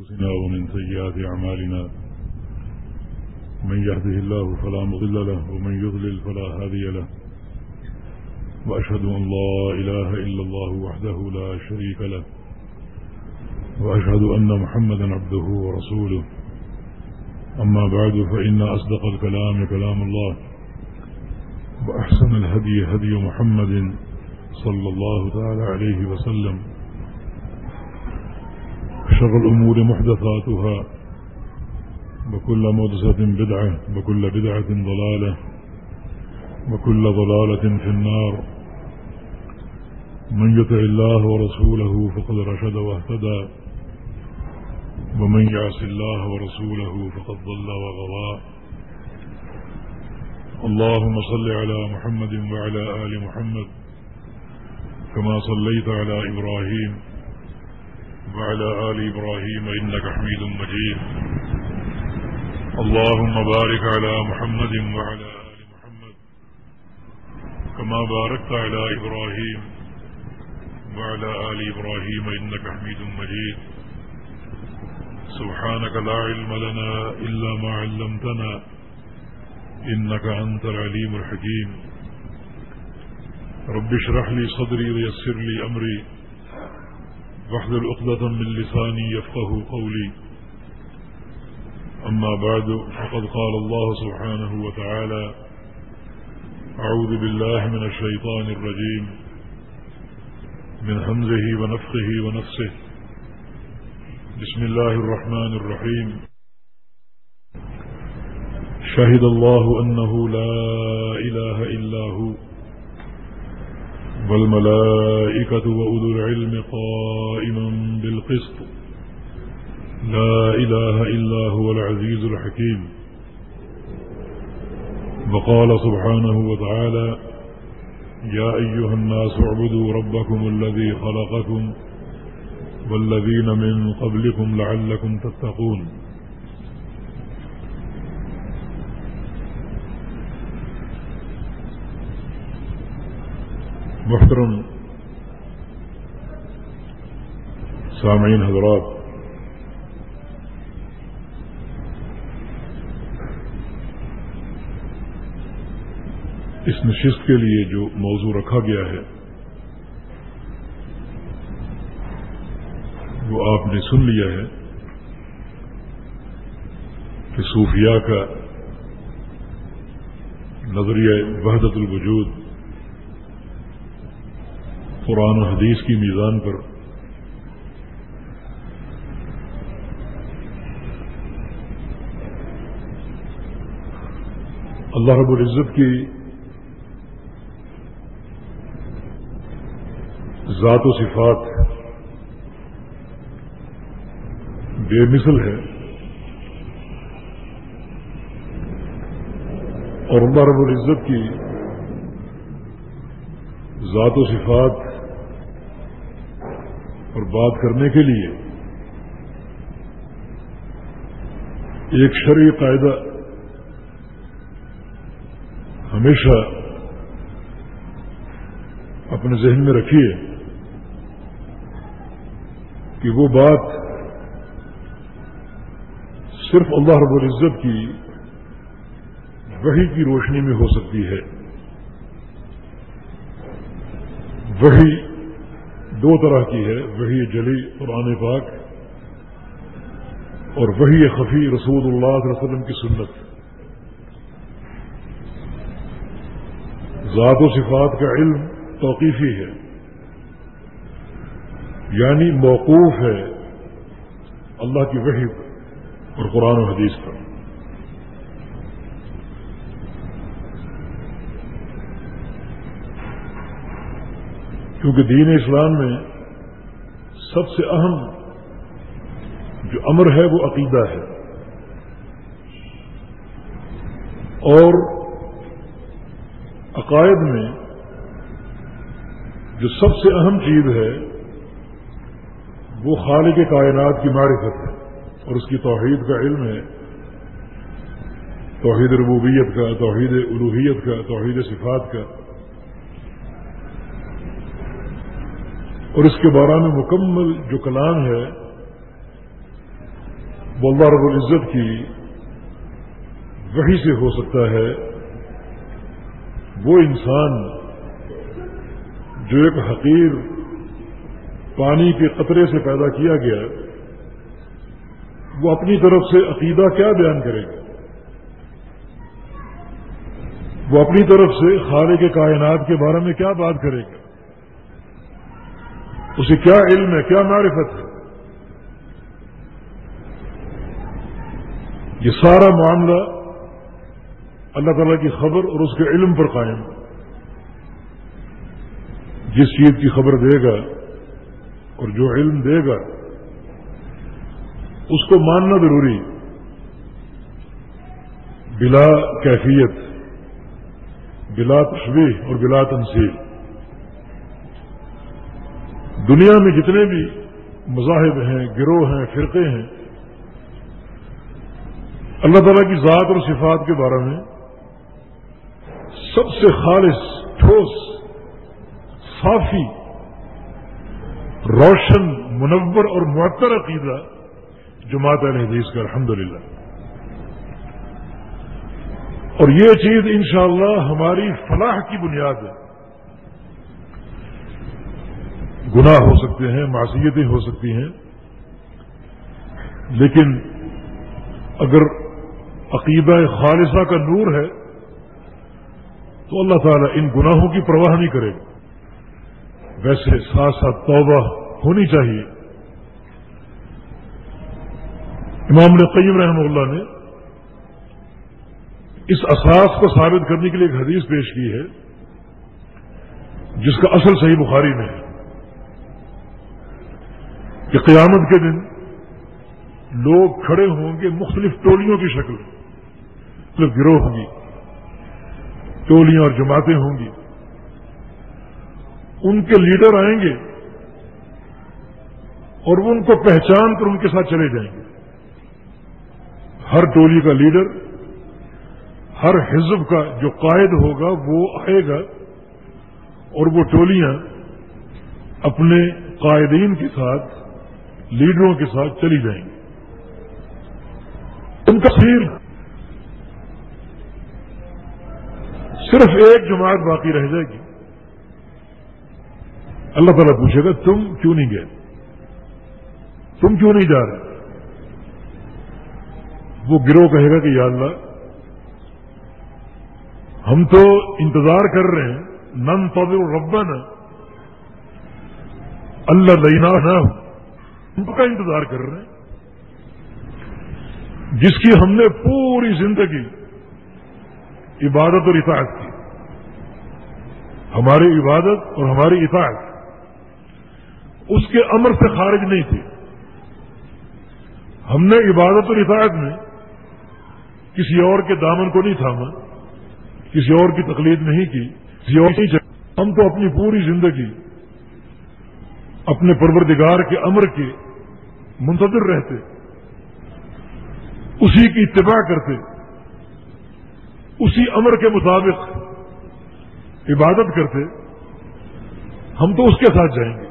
أنفسنا ومن سيئات أعمالنا من يهده الله فلا مضل له ومن يضلل فلا هادي له وأشهد أن لا إله إلا الله وحده لا شريك له وأشهد أن محمدا عبده ورسوله أما بعد فإن أصدق الكلام كلام الله وأحسن الهدي هدي محمد صلى الله تعالى عليه وسلم شر الأمور محدثاتها وكل مدسة بدعة وكل بدعة ضلالة وكل ضلالة في النار. من يطع الله ورسوله فقد رشد واهتدى ومن يعص الله ورسوله فقد ضل وغضى. اللهم صل على محمد وعلى آل محمد كما صليت على إبراهيم وعلى آل إبراهيم إنك حميد مجيد. اللهم بارك على محمد وعلى آل محمد كما باركت على إبراهيم وعلى آل إبراهيم إنك حميد مجيد. سبحانك لا علم لنا إلا ما علمتنا إنك أنت العليم الحكيم. رب اشرح لي صدري ويسر لي أمري. واحلل عقدة من لساني يفقه قولي. أما بعد فقد قال الله سبحانه وتعالى أعوذ بالله من الشيطان الرجيم. من همزه ونفخه ونفسه. بسم الله الرحمن الرحيم. شهد الله أنه لا إله إلا هو. والملائكة وأولو العلم قائما بالقسط. لا إله إلا هو العزيز الحكيم. وقال سبحانه وتعالى يا أيها الناس اعبدوا ربكم الذي خلقكم والذين من قبلكم لعلكم تتقون. محترم سامعین حضرات، اس نشست کے لیے جو موضوع رکھا گیا ہے، وہ آپ نے سن لیا ہے کہ صوفیاء کا نظریہ وحدت الوجود قرآن و حدیث کی میزان پر۔ اللہ رب العزت کی ذات و صفات بے مثل ہے۔ اور اللہ رب العزت کی ذات و صفات اور بات کرنے کے لیے ایک شرعی قاعدہ ہمیشہ اپنے ذہن میں رکھیے کہ وہ بات صرف اللہ رب العزت کی وہی کی روشنی میں ہو سکتی ہے۔ وہی دو طرح کی ہے وہی جلی قرآن پاک اور وہی خفی رسول اللہ علیہ وسلم کی سنت۔ ذات و صفات کا علم توقیفی ہے یعنی موقوف ہے اللہ کی وحی اور قرآن و حدیث پر۔ کیونکہ دین اسلام میں سب سے اہم جو امر ہے وہ عقیدہ ہے۔ اور عقائد میں جو سب سے اہم چیز ہے وہ خالق کائنات کی معرفت ہے۔ اور اس کی توحید کا علم ہے۔ توحید ربوبیت کا، توحید الوحیت کا، توحید صفات کا۔ اور اس کے بارے میں مکمل جو کلام ہے، وہ اللہ رب العزت کی وہی سے ہو سکتا ہے۔ وہ انسان جو ایک حقیر پانی کے قطرے سے پیدا کیا گیا، وہ اپنی طرف سے عقیدہ کیا بیان کرے گا؟ وہ اپنی طرف سے خالے کے کائنات کے بارے میں کیا بات کرے گا؟ اسے کیا علم ہے، کیا معرفت ہے؟ یہ سارا معاملہ اللہ تعالیٰ کی خبر اور اس کے علم پر قائم جس چیز کی خبر دے گا اور جو علم دے گا، اس کو ماننا ضروری بلا کیفیت، بلا تشویح اور بلا تنصیب دنیا میں جتنے بھی مذاہب ہیں، گروہ ہیں، فرقے ہیں، اللہ تعالیٰ کی ذات اور صفات کے بارے میں سب سے خالص، ٹھوس، صافی، روشن، منور اور معطر عقیدہ جماعت الحدیث کا الحمد للہ اور یہ چیز انشاءاللہ ہماری فلاح کی بنیاد ہے۔ گناہ ہو سکتے ہیں، معصیتیں ہو سکتی ہیں۔ لیکن اگر عقیدہ خالصہ کا نور ہے، تو اللہ تعالیٰ ان گناہوں کی پرواہ نہیں کرے گا۔ ویسے ساتھ ساتھ توبہ ہونی چاہیے۔ امام قیم رحمہ اللہ نے اس اساس کو ثابت کرنے کے لیے ایک حدیث پیش کی ہے، جس کا اصل صحیح بخاری میں ہے۔ کہ قیامت کے دن لوگ کھڑے ہوں گے مختلف ٹولیوں کی شکل مختلف گروہ ہوں گی، ٹولیاں اور جماعتیں ہوں گی۔ ان کے لیڈر آئیں گے اور وہ ان کو پہچان کر ان کے ساتھ چلے جائیں گے۔ ہر ٹولی کا لیڈر، ہر حزب کا جو قائد ہوگا، وہ آئے گا اور وہ ٹولیاں اپنے قائدین کے ساتھ لیڈروں کے ساتھ چلی جائیں گی ان کا سیر صرف ایک جماعت باقی رہ جائے گی۔ اللہ تعالیٰ پوچھے گا، تم کیوں نہیں گئے؟ تم کیوں نہیں جا رہے؟ وہ گروہ کہے گا کہ یا اللہ، ہم تو انتظار کر رہے ہیں نن پد ربا نا اللہ لینا نہ ہم کا انتظار کر رہے ہیں؟ جس کی ہم نے پوری زندگی عبادت اور اطاعت کی۔ ہماری عبادت اور ہماری اطاعت۔ اس کے امر سے خارج نہیں تھی۔ ہم نے عبادت اور اطاعت میں کسی اور کے دامن کو نہیں تھاما، کسی اور کی تقلید نہیں کی، کسی اور نہیں ہم تو اپنی پوری زندگی اپنے پروردگار کے امر کے منتظر رہتے، اسی کی اتباع کرتے، اسی امر کے مطابق عبادت کرتے، ہم تو اس کے ساتھ جائیں گے۔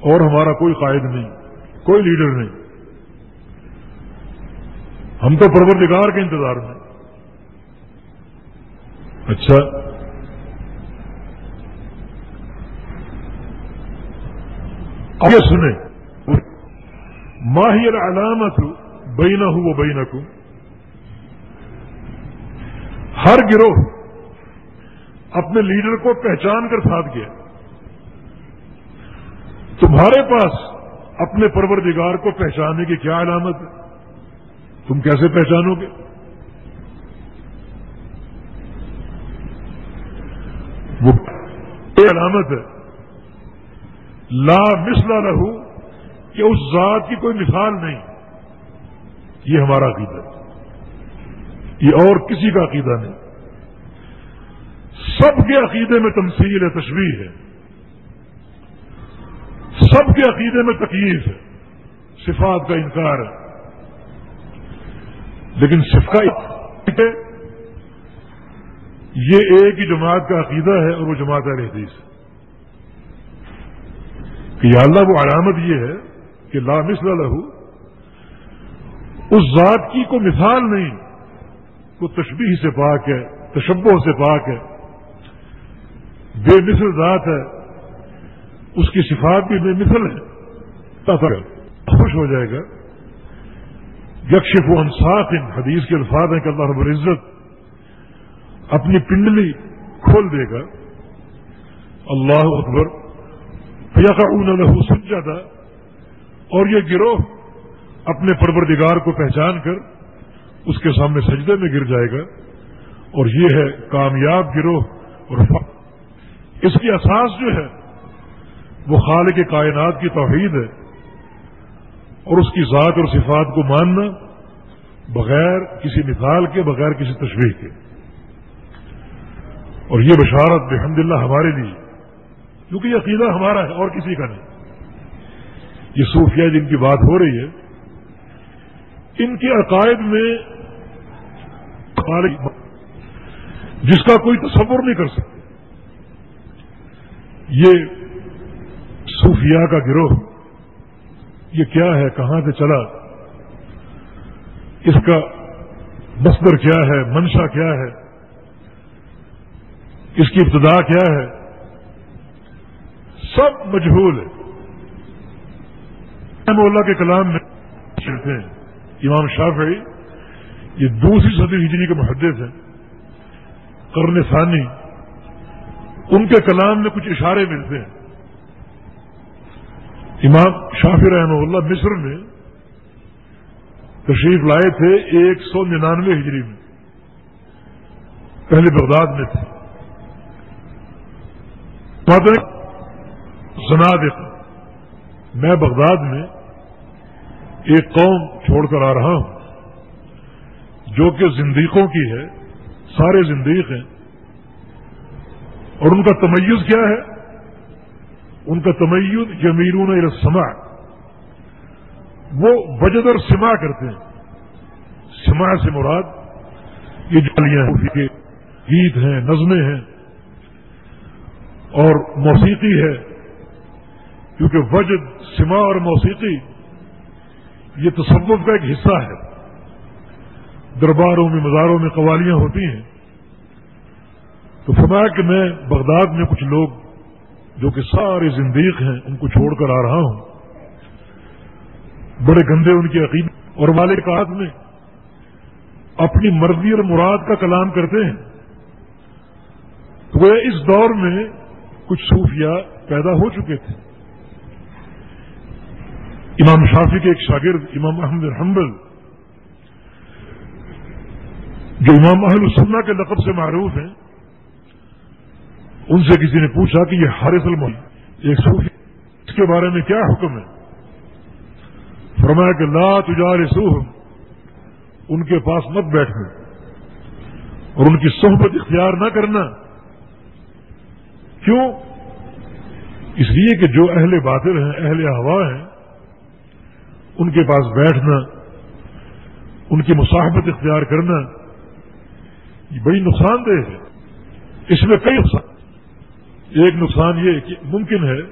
اور ہمارا کوئی قائد نہیں، کوئی لیڈر نہیں۔ ہم تو پروردگار کے انتظار میں۔ اچھا آگے سنیں۔ ماہر علامت بینا ہوں وہ بینا ہر گروہ اپنے لیڈر کو پہچان کر ساتھ گیا۔ تمہارے پاس اپنے پروردگار کو پہچاننے کی کیا علامت ہے؟ تم کیسے پہچانو گے؟ وہ علامت ہے۔ لا مسلا رہو کہ اس ذات کی کوئی مثال نہیں۔ یہ ہمارا عقیدہ ہے۔ یہ اور کسی کا عقیدہ نہیں۔ سب کے عقیدے میں تمثیل ہے تشویح ہے۔ سب کے عقیدے میں تکلیف ہے۔ صفات کا انکار ہے۔ لیکن صفا یہ ایک ہی جماعت کا عقیدہ ہے اور وہ جماعت ہے حدیث ہے۔ کہ یا اللہ وہ علامت یہ ہے کہ لا مثل لہو اس ذات کی کوئی مثال نہیں، وہ تشبیح سے پاک ہے تشبوں سے پاک ہے، بے مثل ذات ہے، اس کی صفات بھی بے مثل ہے خوش ہو جائے گا۔ یکشف و انصاف ان حدیث کے الفاظ ہیں کہ اللہ رب العزت اپنی پنڈلی کھول دے گا۔ اللہ اکبر۔ اون لہو سجا تھا اور یہ گروہ اپنے پروردگار کو پہچان کر اس کے سامنے سجدے میں گر جائے گا۔ اور یہ ہے کامیاب گروہ اور اس کی اساس جو ہے، وہ خالق کے کائنات کی توحید ہے۔ اور اس کی ذات اور صفات کو ماننا بغیر کسی مثال کے، بغیر کسی تشریح کے۔ اور یہ بشارت بحمد اللہ ہمارے لیے کیونکہ یہ عقیدہ ہمارا ہے، اور کسی کا نہیں۔ یہ صوفیہ جن کی بات ہو رہی ہے، ان کے عقائد میں جس کا کوئی تصور نہیں کر سکتا۔ یہ صوفیہ کا گروہ، یہ کیا ہے، کہاں سے چلا؟ اس کا مصدر کیا ہے، منشا کیا ہے؟ اس کی ابتدا کیا ہے؟ سب مجہول ہے اللہ کے کلام میں چلتے ہیں۔ امام شافعی، یہ دوسری صدی ہجری کے محدث ہیں۔ کرن ثانی، ان کے کلام میں کچھ اشارے ملتے ہیں۔ امام شافی رحمہ اللہ مصر میں تشریف لائے تھے ایک سو ننانوے ہجری میں۔ پہلے بغداد میں تھے۔ زنادق میں بغداد میں ایک قوم چھوڑ کر آ رہا ہوں۔ جو کہ زندیقوں کی ہے، سارے زندیق ہیں۔ اور ان کا تمیز کیا ہے؟ ان کا تمیز یمیرون السما وہ بجد اور سما کرتے ہیں۔ سما سے مراد یہ جالیاں ہیں گیت ہیں، نظمیں ہیں۔ اور موسیقی ہے۔ کیونکہ وجد سما اور موسیقی یہ تصوف کا ایک حصہ ہے۔ درباروں میں، مزاروں میں قوالیاں ہوتی ہیں۔ تو فرمایا کہ میں بغداد میں کچھ لوگ جو کہ سارے زندیق ہیں، ان کو چھوڑ کر آ رہا ہوں۔ بڑے گندے ان کی عقید اور والے کاغذ میں اپنی مرضی اور مراد کا کلام کرتے ہیں۔ تو وہ اس دور میں کچھ صوفیہ پیدا ہو چکے تھے۔ امام شافی کے ایک شاگرد، امام احمد حنبل، جو امام اہل السنہ کے لقب سے معروف ہیں، ان سے کسی نے پوچھا کہ یہ حارث المل ایک صوفی، اس کے بارے میں کیا حکم ہے؟ فرمایا کہ لا تجار سوہ ان کے پاس مت بیٹھنا اور ان کی صحبت اختیار نہ کرنا۔ کیوں؟ اس لیے کہ جو اہل باطل ہیں، اہل ہوا ہیں ان کے پاس بیٹھنا، ان کی مصاحبت اختیار کرنا، یہ بڑی نقصان دہ ہے۔ اس میں کئی نقصان۔ ایک نقصان یہ کہ ممکن ہے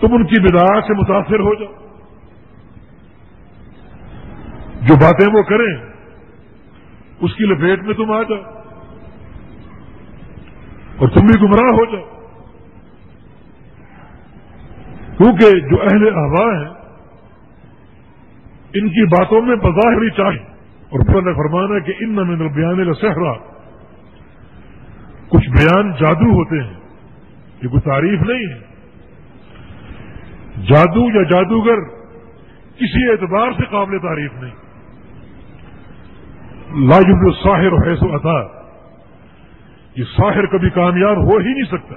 تم ان کی بدا سے متاثر ہو جاؤ۔ جو باتیں وہ کریں، اس کی لپیٹ میں تم آ جاؤ۔ اور تم بھی گمراہ ہو جاؤ۔ کیونکہ جو اہل آبا ہیں ان کی باتوں میں بظاہری چاہیے اور پھر نے فرمانا کہ ان میں بیان کا کچھ بیان جادو ہوتے ہیں، یہ کوئی تعریف نہیں ہے۔ جادو یا جادوگر کسی اعتبار سے قابل تعریف نہیں۔ لاجب ساحر حیث و عطا یہ ساحر کبھی کامیاب ہو ہی نہیں سکتا۔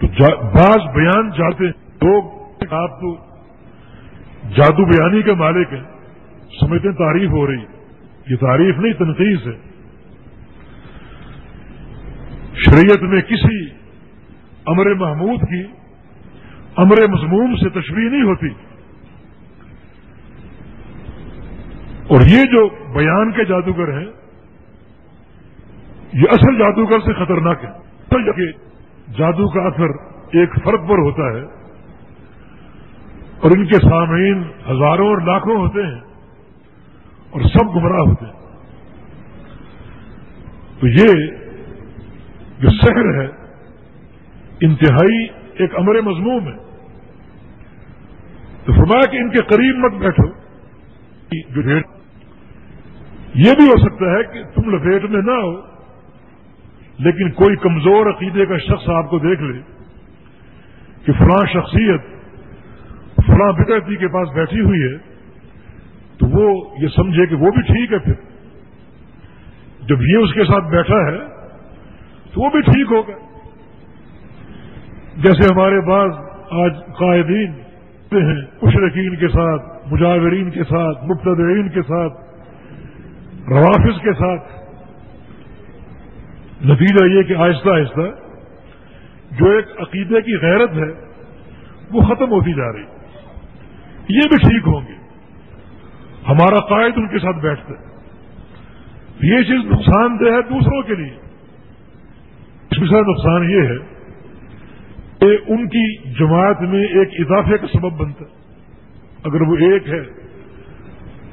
تو بعض بیان جاتے ہیں، لوگ آپ تو جادو بیانی کے مالک ہیں۔ سمجھتے ہیں تعریف ہو رہی۔ یہ تعریف نہیں، تنقید ہے۔ شریعت میں کسی امر محمود کی، امر مضموم سے تشریح نہیں ہوتی۔ اور یہ جو بیان کے جادوگر ہیں، یہ اصل جادوگر سے خطرناک ہے۔ کہ جادو کا اثر ایک فرد پر ہوتا ہے۔ اور ان کے سامعین ہزاروں اور لاکھوں ہوتے ہیں اور سب گمراہ ہوتے ہیں۔ تو یہ جو شہر ہے، انتہائی ایک امر مضموم ہے۔ تو فرمایا کہ ان کے قریب مت بیٹھو۔ جو یہ بھی ہو سکتا ہے کہ تم لپیٹ میں نہ ہو، لیکن کوئی کمزور عقیدے کا شخص آپ کو دیکھ لے کہ فلاں شخصیت فلاں بدعتی کے پاس بیٹھی ہوئی ہے، تو وہ یہ سمجھے کہ وہ بھی ٹھیک ہے پھر۔ جب یہ اس کے ساتھ بیٹھا ہے، تو وہ بھی ٹھیک ہوگا جیسے ہمارے بعض آج قائدین ہیں اشرقین کے ساتھ، مجاورین کے ساتھ مبتدئین کے ساتھ، روافظ کے ساتھ۔ نتیجہ یہ کہ آہستہ آہستہ جو ایک عقیدے کی غیرت ہے، وہ ختم ہوتی جا رہی۔ یہ بھی ٹھیک ہوں گے۔ ہمارا قائد ان کے ساتھ بیٹھتا ہے۔ یہ چیز نقصان دہ ہے دوسروں کے لیے۔ دوسرا نقصان یہ ہے کہ ان کی جماعت میں ایک اضافے کا سبب بنتا ہے۔ اگر وہ ایک ہے،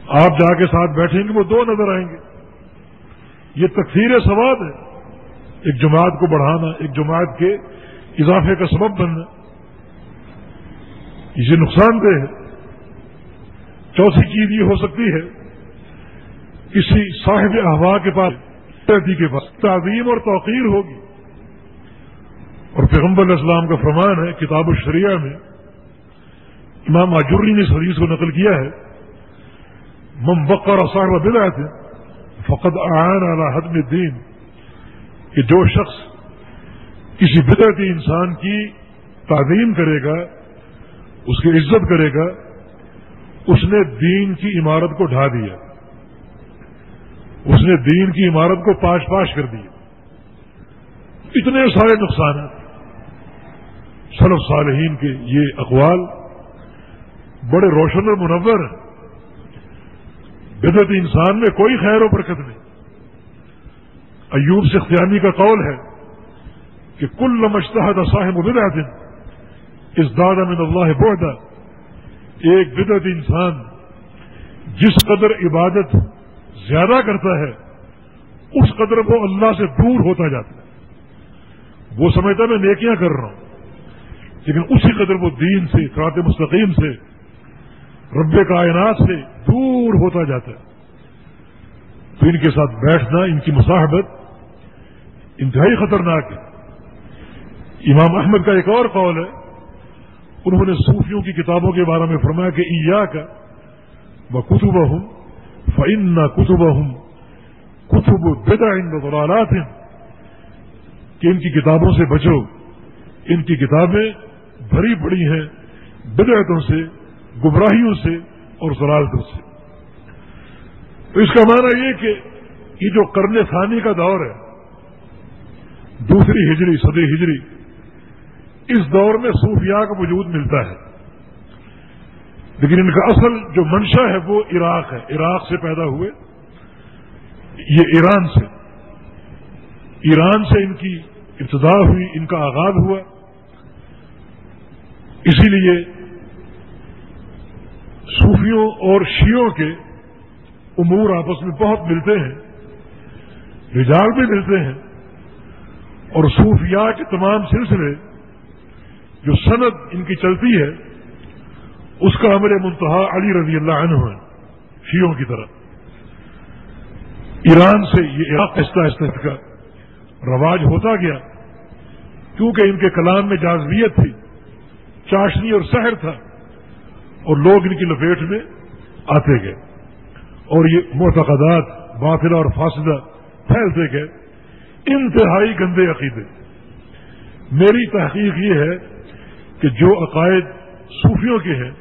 آپ جا کے ساتھ بیٹھیں گے، وہ دو نظر آئیں گے۔ یہ تقسیر سواد ہے۔ ایک جماعت کو بڑھانا، ایک جماعت کے اضافے کا سبب بننا۔ یہ نقصان دہ ہے۔ چوتھی چیز یہ ہو سکتی ہے کسی صاحب احوا کے پاس کے پاس تعظیم اور توقیر ہوگی۔ اور پیغمبر علیہ السلام کا فرمان ہے، کتاب الشریعہ میں امام آجری نے اس حدیث کو نقل کیا ہے۔ مم بقر صاحب دل آئے تھے فقط آئین اعلی حد میں دین کہ جو شخص کسی بدعتی انسان کی تعظیم کرے گا، اس کی عزت کرے گا اس نے دین کی عمارت کو ڈھا دیا اس نے دین کی عمارت کو پاش پاش کر دیا اتنے سارے نقصانات سلف صالحین کے یہ اقوال بڑے روشن اور منور ہیں۔ بدت انسان میں کوئی خیر و برکت نہیں۔ ایوب سختیانی کا قول ہے کہ کل لمشتہ صاحب بدعت اس دادا من اللہ بہدا ایک بدعت انسان جس قدر عبادت زیادہ کرتا ہے، اس قدر وہ اللہ سے دور ہوتا جاتا ہے۔ وہ سمجھتا میں نیکیاں کر رہا ہوں، لیکن اسی قدر وہ دین سے فرات مستقیم سے، رب کائنات سے دور ہوتا جاتا ہے۔ تو ان کے ساتھ بیٹھنا، ان کی مصاحبت انتہائی خطرناک ہے۔ امام احمد کا ایک اور قول ہے انہوں نے صوفیوں کی کتابوں کے بارے میں فرمایا کہ ایا کا وہ کتب ہوں فن نہ کتب ہوں کتب بدا ان ہیں کہ ان کی کتابوں سے بچو۔ ان کی کتابیں بھری بڑی ہیں بدعتوں سے، گمراہیوں سے اور ضلالتوں سے۔ تو اس کا معنی یہ کہ یہ جو کرنے ثانی کا دور ہے، دوسری ہجری، صدی ہجری اس دور میں صوفیاء کا وجود ملتا ہے۔ لیکن ان کا اصل جو منشا ہے وہ عراق ہے۔ عراق سے پیدا ہوئے۔ یہ ایران سے۔ ایران سے ان کی ابتدا ہوئی، ان کا آغاز ہوا۔ اسی لیے صوفیوں اور شیوں کے امور آپس میں بہت ملتے ہیں، رجال بھی ملتے ہیں۔ اور صوفیاء کے تمام سلسلے جو صنعت ان کی چلتی ہے، اس کا امر منتہا علی رضی اللہ عنہ ہے شیوں کی طرح۔ ایران سے یہ آہستہ آہستہ کا رواج ہوتا گیا۔ کیونکہ ان کے کلام میں جازبیت تھی، چاشنی اور سحر تھا، اور لوگ ان کی لپیٹ میں آتے گئے۔ اور یہ معتقدات باطلہ اور فاصلہ پھیلتے گئے۔ انتہائی گندے عقیدے۔ میری تحقیق یہ ہے کہ جو عقائد صوفیوں کے ہیں،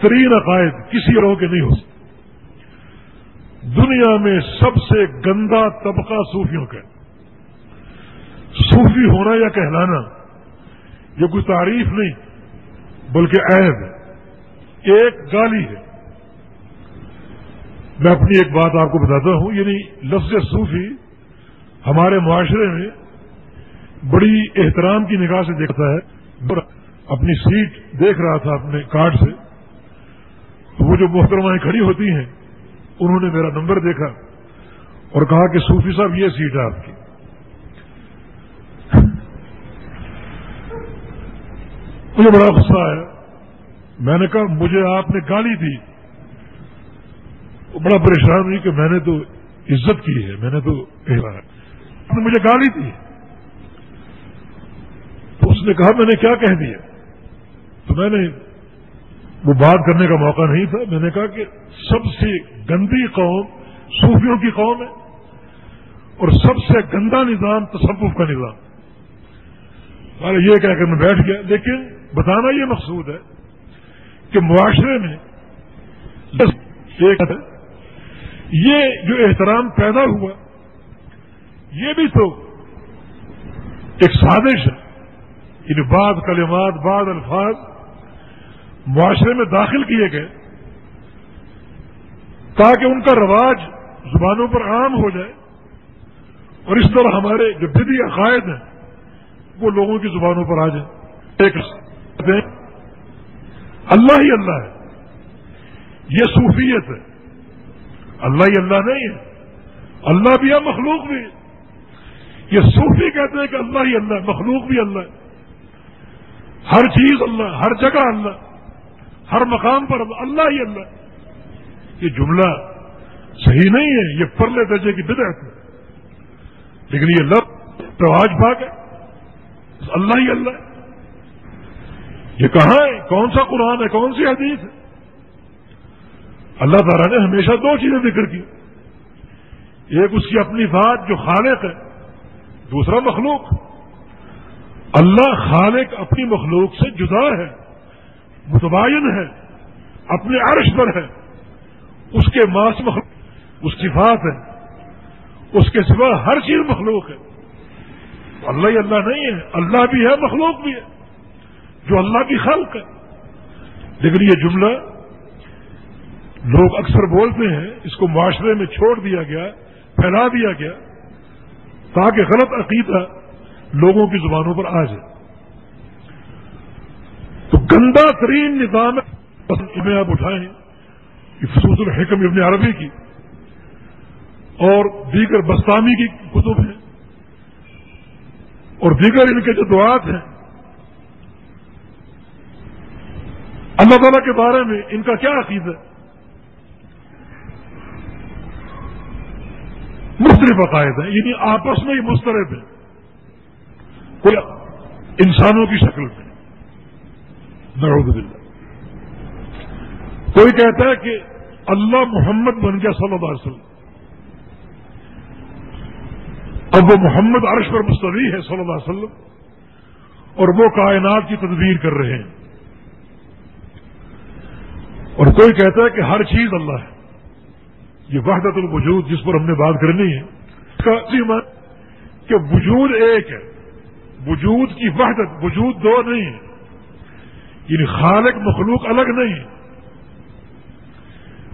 ترین عقائد کسی اور کے نہیں ہو سکتے۔ دنیا میں سب سے گندا طبقہ صوفیوں کا صوفی ہونا یا کہلانا، یہ کوئی تعریف نہیں، بلکہ عیب ہے۔ ایک گالی ہے۔ میں اپنی ایک بات آپ کو بتاتا ہوں یعنی لفظ صوفی ہمارے معاشرے میں بڑی احترام کی نگاہ سے دیکھتا ہے اپنی سیٹ دیکھ رہا تھا اپنے کارڈ سے۔ تو وہ جو محترمائیں کھڑی ہوتی ہیں، انہوں نے میرا نمبر دیکھا اور کہا کہ صوفی صاحب، یہ سیٹ ہے آپ کی۔ مجھے بڑا غصہ آیا۔ میں نے کہا، مجھے آپ نے گالی دی۔ بڑا پریشان ہوئی کہ میں نے تو عزت کی ہے، میں نے تو آپ مجھے گالی دی۔ تو اس نے کہا، میں نے کیا کہہ دیا؟ تو میں نے وہ بات کرنے کا موقع نہیں تھا۔ میں نے کہا کہ سب سے گندی قوم صوفیوں کی قوم ہے اور سب سے گندا نظام تصوف کا نظام۔ یہ کہہ کر میں بیٹھ گیا۔ لیکن بتانا یہ مقصود ہے کہ معاشرے میں ایک یہ جو احترام پیدا ہوا، یہ بھی تو ایک سازش ہے۔ یعنی بعض کلمات، بعض الفاظ معاشرے میں داخل کیے گئے تاکہ ان کا رواج زبانوں پر عام ہو جائے اور اس طرح ہمارے جو بدی عقائد ہیں، وہ لوگوں کی زبانوں پر آ جائیں۔ ایک اللہ ہی اللہ ہے، یہ صوفیت ہے۔ اللہ ہی اللہ نہیں ہے، اللہ بھی ہے، مخلوق بھی یہ صوفی کہتے ہیں کہ اللہ ہی اللہ مخلوق بھی اللہ ہے۔ ہر چیز اللہ، ہر جگہ اللہ، ہر مقام پر اللہ ہی اللہ۔ یہ جملہ صحیح نہیں ہے، یہ پرلے درجے کی بدعت ہے۔ لیکن یہ لفظ رواج بھاگ ہے۔ اللہ ہی اللہ۔ ہے یہ کہاں ہے؟ کون سا قرآن ہے؟ کون سی حدیث ہے؟ اللہ تعالیٰ نے ہمیشہ دو چیزیں ذکر کی۔ ایک اس کی اپنی بات جو خالق ہے، دوسرا مخلوق۔ اللہ خالق اپنی مخلوق سے جدا ہے، متباین ہے، اپنے عرش پر ہے۔ اس کے ماس مخلوق، اس کی بات ہے۔ اس کے سوا ہر چیز مخلوق ہے۔ اللہ ہی اللہ نہیں ہے، اللہ بھی ہے، مخلوق بھی ہے۔ جو اللہ کی خلق ہے۔ لیکن یہ جملہ لوگ اکثر بولتے ہیں، اس کو معاشرے میں چھوڑ دیا گیا، پھیلا دیا گیا، تاکہ غلط عقیدہ لوگوں کی زبانوں پر آ جائے تو گندا ترین نظام میں آپ اٹھائیں خصوص الحکم ابن عربی کی اور دیگر بستانی کی کتب ہیں۔ اور دیگر ان کے جو دعات ہیں۔ اللہ تعالیٰ کے بارے میں ان کا کیا عقید ہے؟ مختلف عقائد ہیں یعنی آپس میں ہی مسترد ہیں۔ کوئی انسانوں کی شکل میں نعوذ باللہ۔ کوئی کہتا ہے کہ اللہ محمد بن گیا صلی اللہ علیہ وسلم۔ اب وہ محمد عرش پر مستوی ہے صلی اللہ علیہ وسلم اور وہ کائنات کی تدبیر کر رہے ہیں۔ اور کوئی کہتا ہے کہ ہر چیز اللہ ہے۔ یہ وحدت الوجود جس پر ہم نے بات کرنی ہے۔ اس کا کہ وجود ایک ہے۔ وجود کی وحدت، وجود دو نہیں ہے۔ یعنی خالق مخلوق الگ نہیں۔ ہے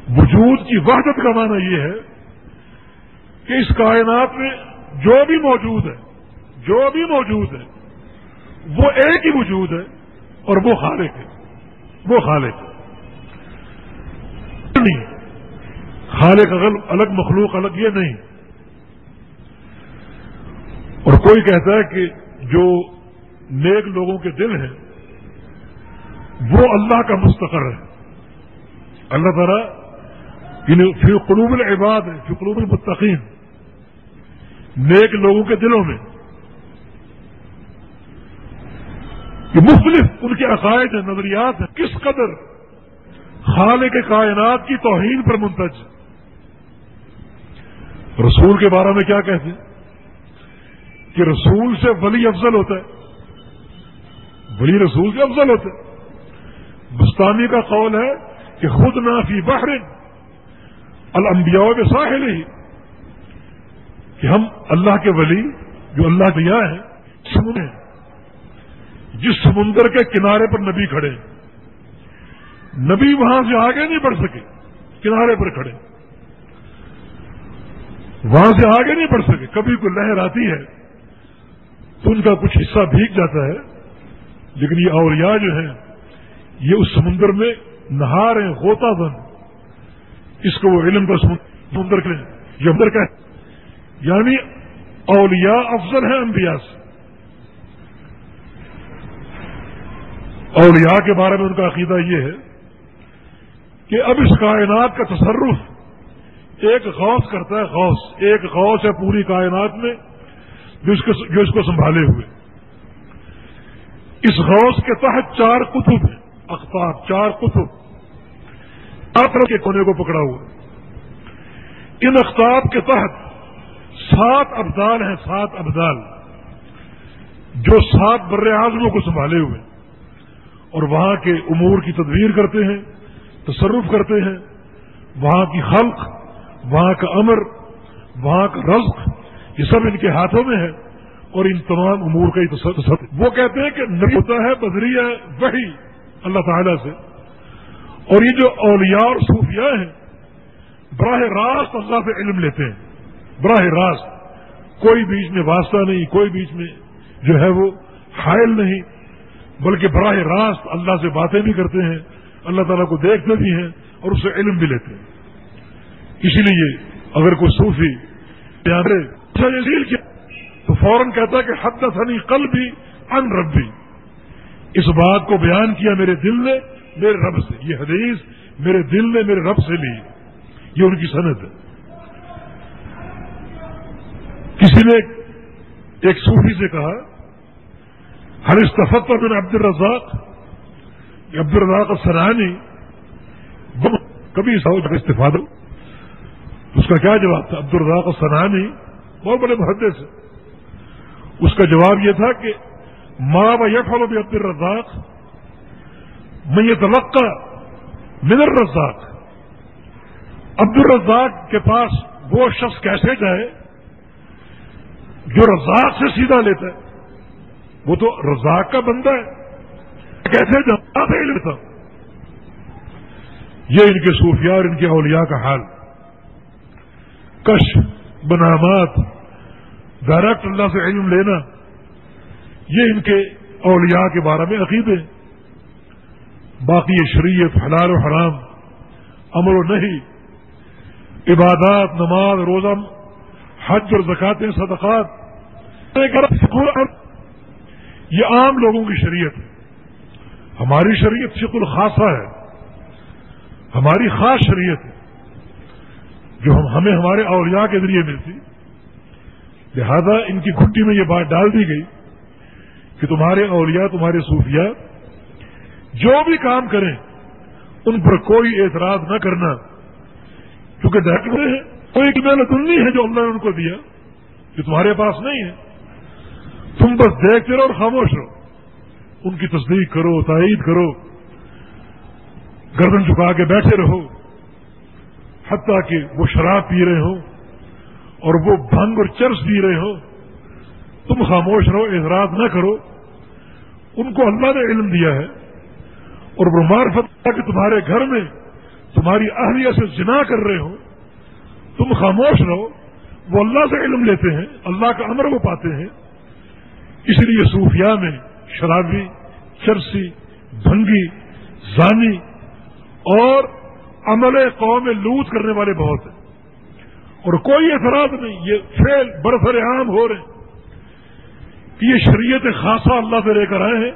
وجود کی وحدت کا معنی یہ ہے کہ اس کائنات میں جو بھی موجود ہے، جو بھی موجود ہے، وہ ایک ہی وجود ہے اور وہ خالق ہے۔ وہ خالق ہے۔ نہیں۔ خالق الگ، مخلوق الگ یہ نہیں۔ اور کوئی کہتا ہے کہ جو نیک لوگوں کے دل ہیں، وہ اللہ کا مستقر ہے۔ اللہ تعالیٰ یعنی فی قلوب العباد ہے، فی قلوب المتقین۔ نیک لوگوں کے دلوں میں۔ یہ مختلف ان کے عقائد ہیں، نظریات ہیں۔ کس قدر خالق کے کائنات کی توہین پر منتج۔ رسول کے بارے میں کیا کہتے ہیں؟ کہ رسول سے ولی افضل ہوتا ہے۔ ولی رسول سے افضل ہوتا ہے۔ بستانی کا قول ہے کہ خود نافی بحر، الانبیاء کے ساحل ہی۔ کہ ہم اللہ کے ولی، جو اللہ دیا ہے، سمندر جس سمندر کے کنارے پر نبی کھڑے نبی وہاں سے آگے نہیں بڑھ سکے، کنارے پر کھڑے وہاں سے آگے نہیں بڑھ سکے۔ کبھی کوئی لہر آتی ہے تو ان کا کچھ حصہ بھیگ جاتا ہے، لیکن یہ اولیاء جو ہیں، یہ اس سمندر میں نہا رہے ہیں ہوتا بن۔ اس کو وہ علم کا سمندر کے یہ اندر کا یعنی اولیاء افضل ہیں انبیاء سے۔ اولیاء کے بارے میں ان کا عقیدہ یہ ہے کہ اب اس کائنات کا تصرف ایک غوث کرتا ہے، غوث۔ ایک غوث ہے پوری کائنات میں۔ جو اس کو جو اس کو سنبھالے ہوئے۔ اس غوث کے تحت چار کتب ہیں اختار چار کتب طرح کے کونے کو پکڑا ہوا۔ ان اختاب کے تحت سات ابدال ہیں، سات ابدال۔ جو سات بر اعظموں کو سنبھالے ہوئے۔ اور وہاں کے امور کی تدبیر کرتے ہیں، تصرف کرتے ہیں۔ وہاں کی خلق، وہاں کا امر، وہاں کا رزق۔ یہ سب ان کے ہاتھوں میں ہے اور ان تمام امور کا تصرف وہ کہتے ہیں کہ نبی ہوتا ہے بدریہ وہی اللہ تعالی سے۔ اور یہ جو اولیاء اور صوفیاء ہیں، براہ راست اللہ سے علم لیتے ہیں۔ براہ راست۔ کوئی بیچ میں واسطہ نہیں، کوئی بیچ میں جو ہے وہ حائل نہیں، بلکہ براہ راست اللہ سے باتیں بھی کرتے ہیں، اللہ تعالیٰ کو دیکھتے بھی ہیں اور اس سے علم بھی لیتے ہیں۔ اسی لیے اگر کوئی صوفی پیارے کیا تو فوراً کہتا ہے کہ حد ثنی کل بھی ان ربی۔ اس بات کو بیان کیا میرے دل نے، میرے رب سے۔ یہ حدیث میرے دل نے میرے رب سے لی۔ یہ ان کی صنعت ہے۔ کسی نے ایک صوفی سے کہا ہر استفت پر عبد الرزاق؟ عبد الرزاق سرانی کبھی سعود کا استفادہ اس کا کیا جواب تھا؟ عبد الرزاق سرانی بہت بڑے محدث سے اس کا جواب یہ تھا کہ ماں و یفل بھی عبد الرزاق میں یہ توقع من الرزاق۔ عبد الرزاق کے پاس وہ شخص کیسے جائے جو رزاق سے سیدھا لیتا ہے؟ وہ تو رزاق کا بندہ ہے۔ کیسے جواب لیتا۔ یہ ان کے صوفیاء اور ان کے اولیاء کا حال۔ کش بنامات ڈائریکٹ اللہ سے علم لینا. یہ ان کے اولیاء کے بارے میں عقیدے. باقی یہ شریعت حلال و حرام. امر و نہیں عبادات، نماز، روزہ، حج اور زکاتیں صدقات. یہ عام لوگوں کی شریعت ہے. ہماری شریعت شک الخاصہ ہے. ہماری خاص شریعت ہے. جو ہم ہمیں ہمارے اولیاء کے ذریعے ملتی۔ لہذا ان کی گھٹی میں یہ بات ڈال دی گئی کہ تمہارے اولیاء، تمہارے صوفیاء جو بھی کام کریں، ان پر کوئی اعتراض نہ کرنا۔ کیونکہ ڈاکٹر ہیں، کوئی محنت نہیں ہے جو اللہ نے ان کو دیا جو تمہارے پاس نہیں ہے۔ تم بس دیکھتے رہو اور خاموش رہو۔ ان کی تصدیق کرو، تائید کرو۔ گردن چکا کے بیٹھے رہو۔ حتیٰ کہ وہ شراب پی رہے ہوں اور وہ بھنگ اور چرس پی رہے ہوں۔ تم خاموش رہو، اعتراض نہ کرو۔ ان کو اللہ نے علم دیا ہے۔ اور وہ معرفت کہ تمہارے گھر میں تمہاری اہلیہ سے جنا کر رہے ہو تم خاموش رہو، وہ اللہ سے علم لیتے ہیں، اللہ کا امر وہ پاتے ہیں۔ اس لیے صوفیاء میں شرابی، چرسی، بھنگی، زانی اور عمل قوم لوٹ کرنے والے بہت ہیں۔ اور کوئی اعتراض نہیں، یہ فیل برفر عام ہو رہے کہ یہ شریعت خاصا اللہ سے لے کر آئے ہیں۔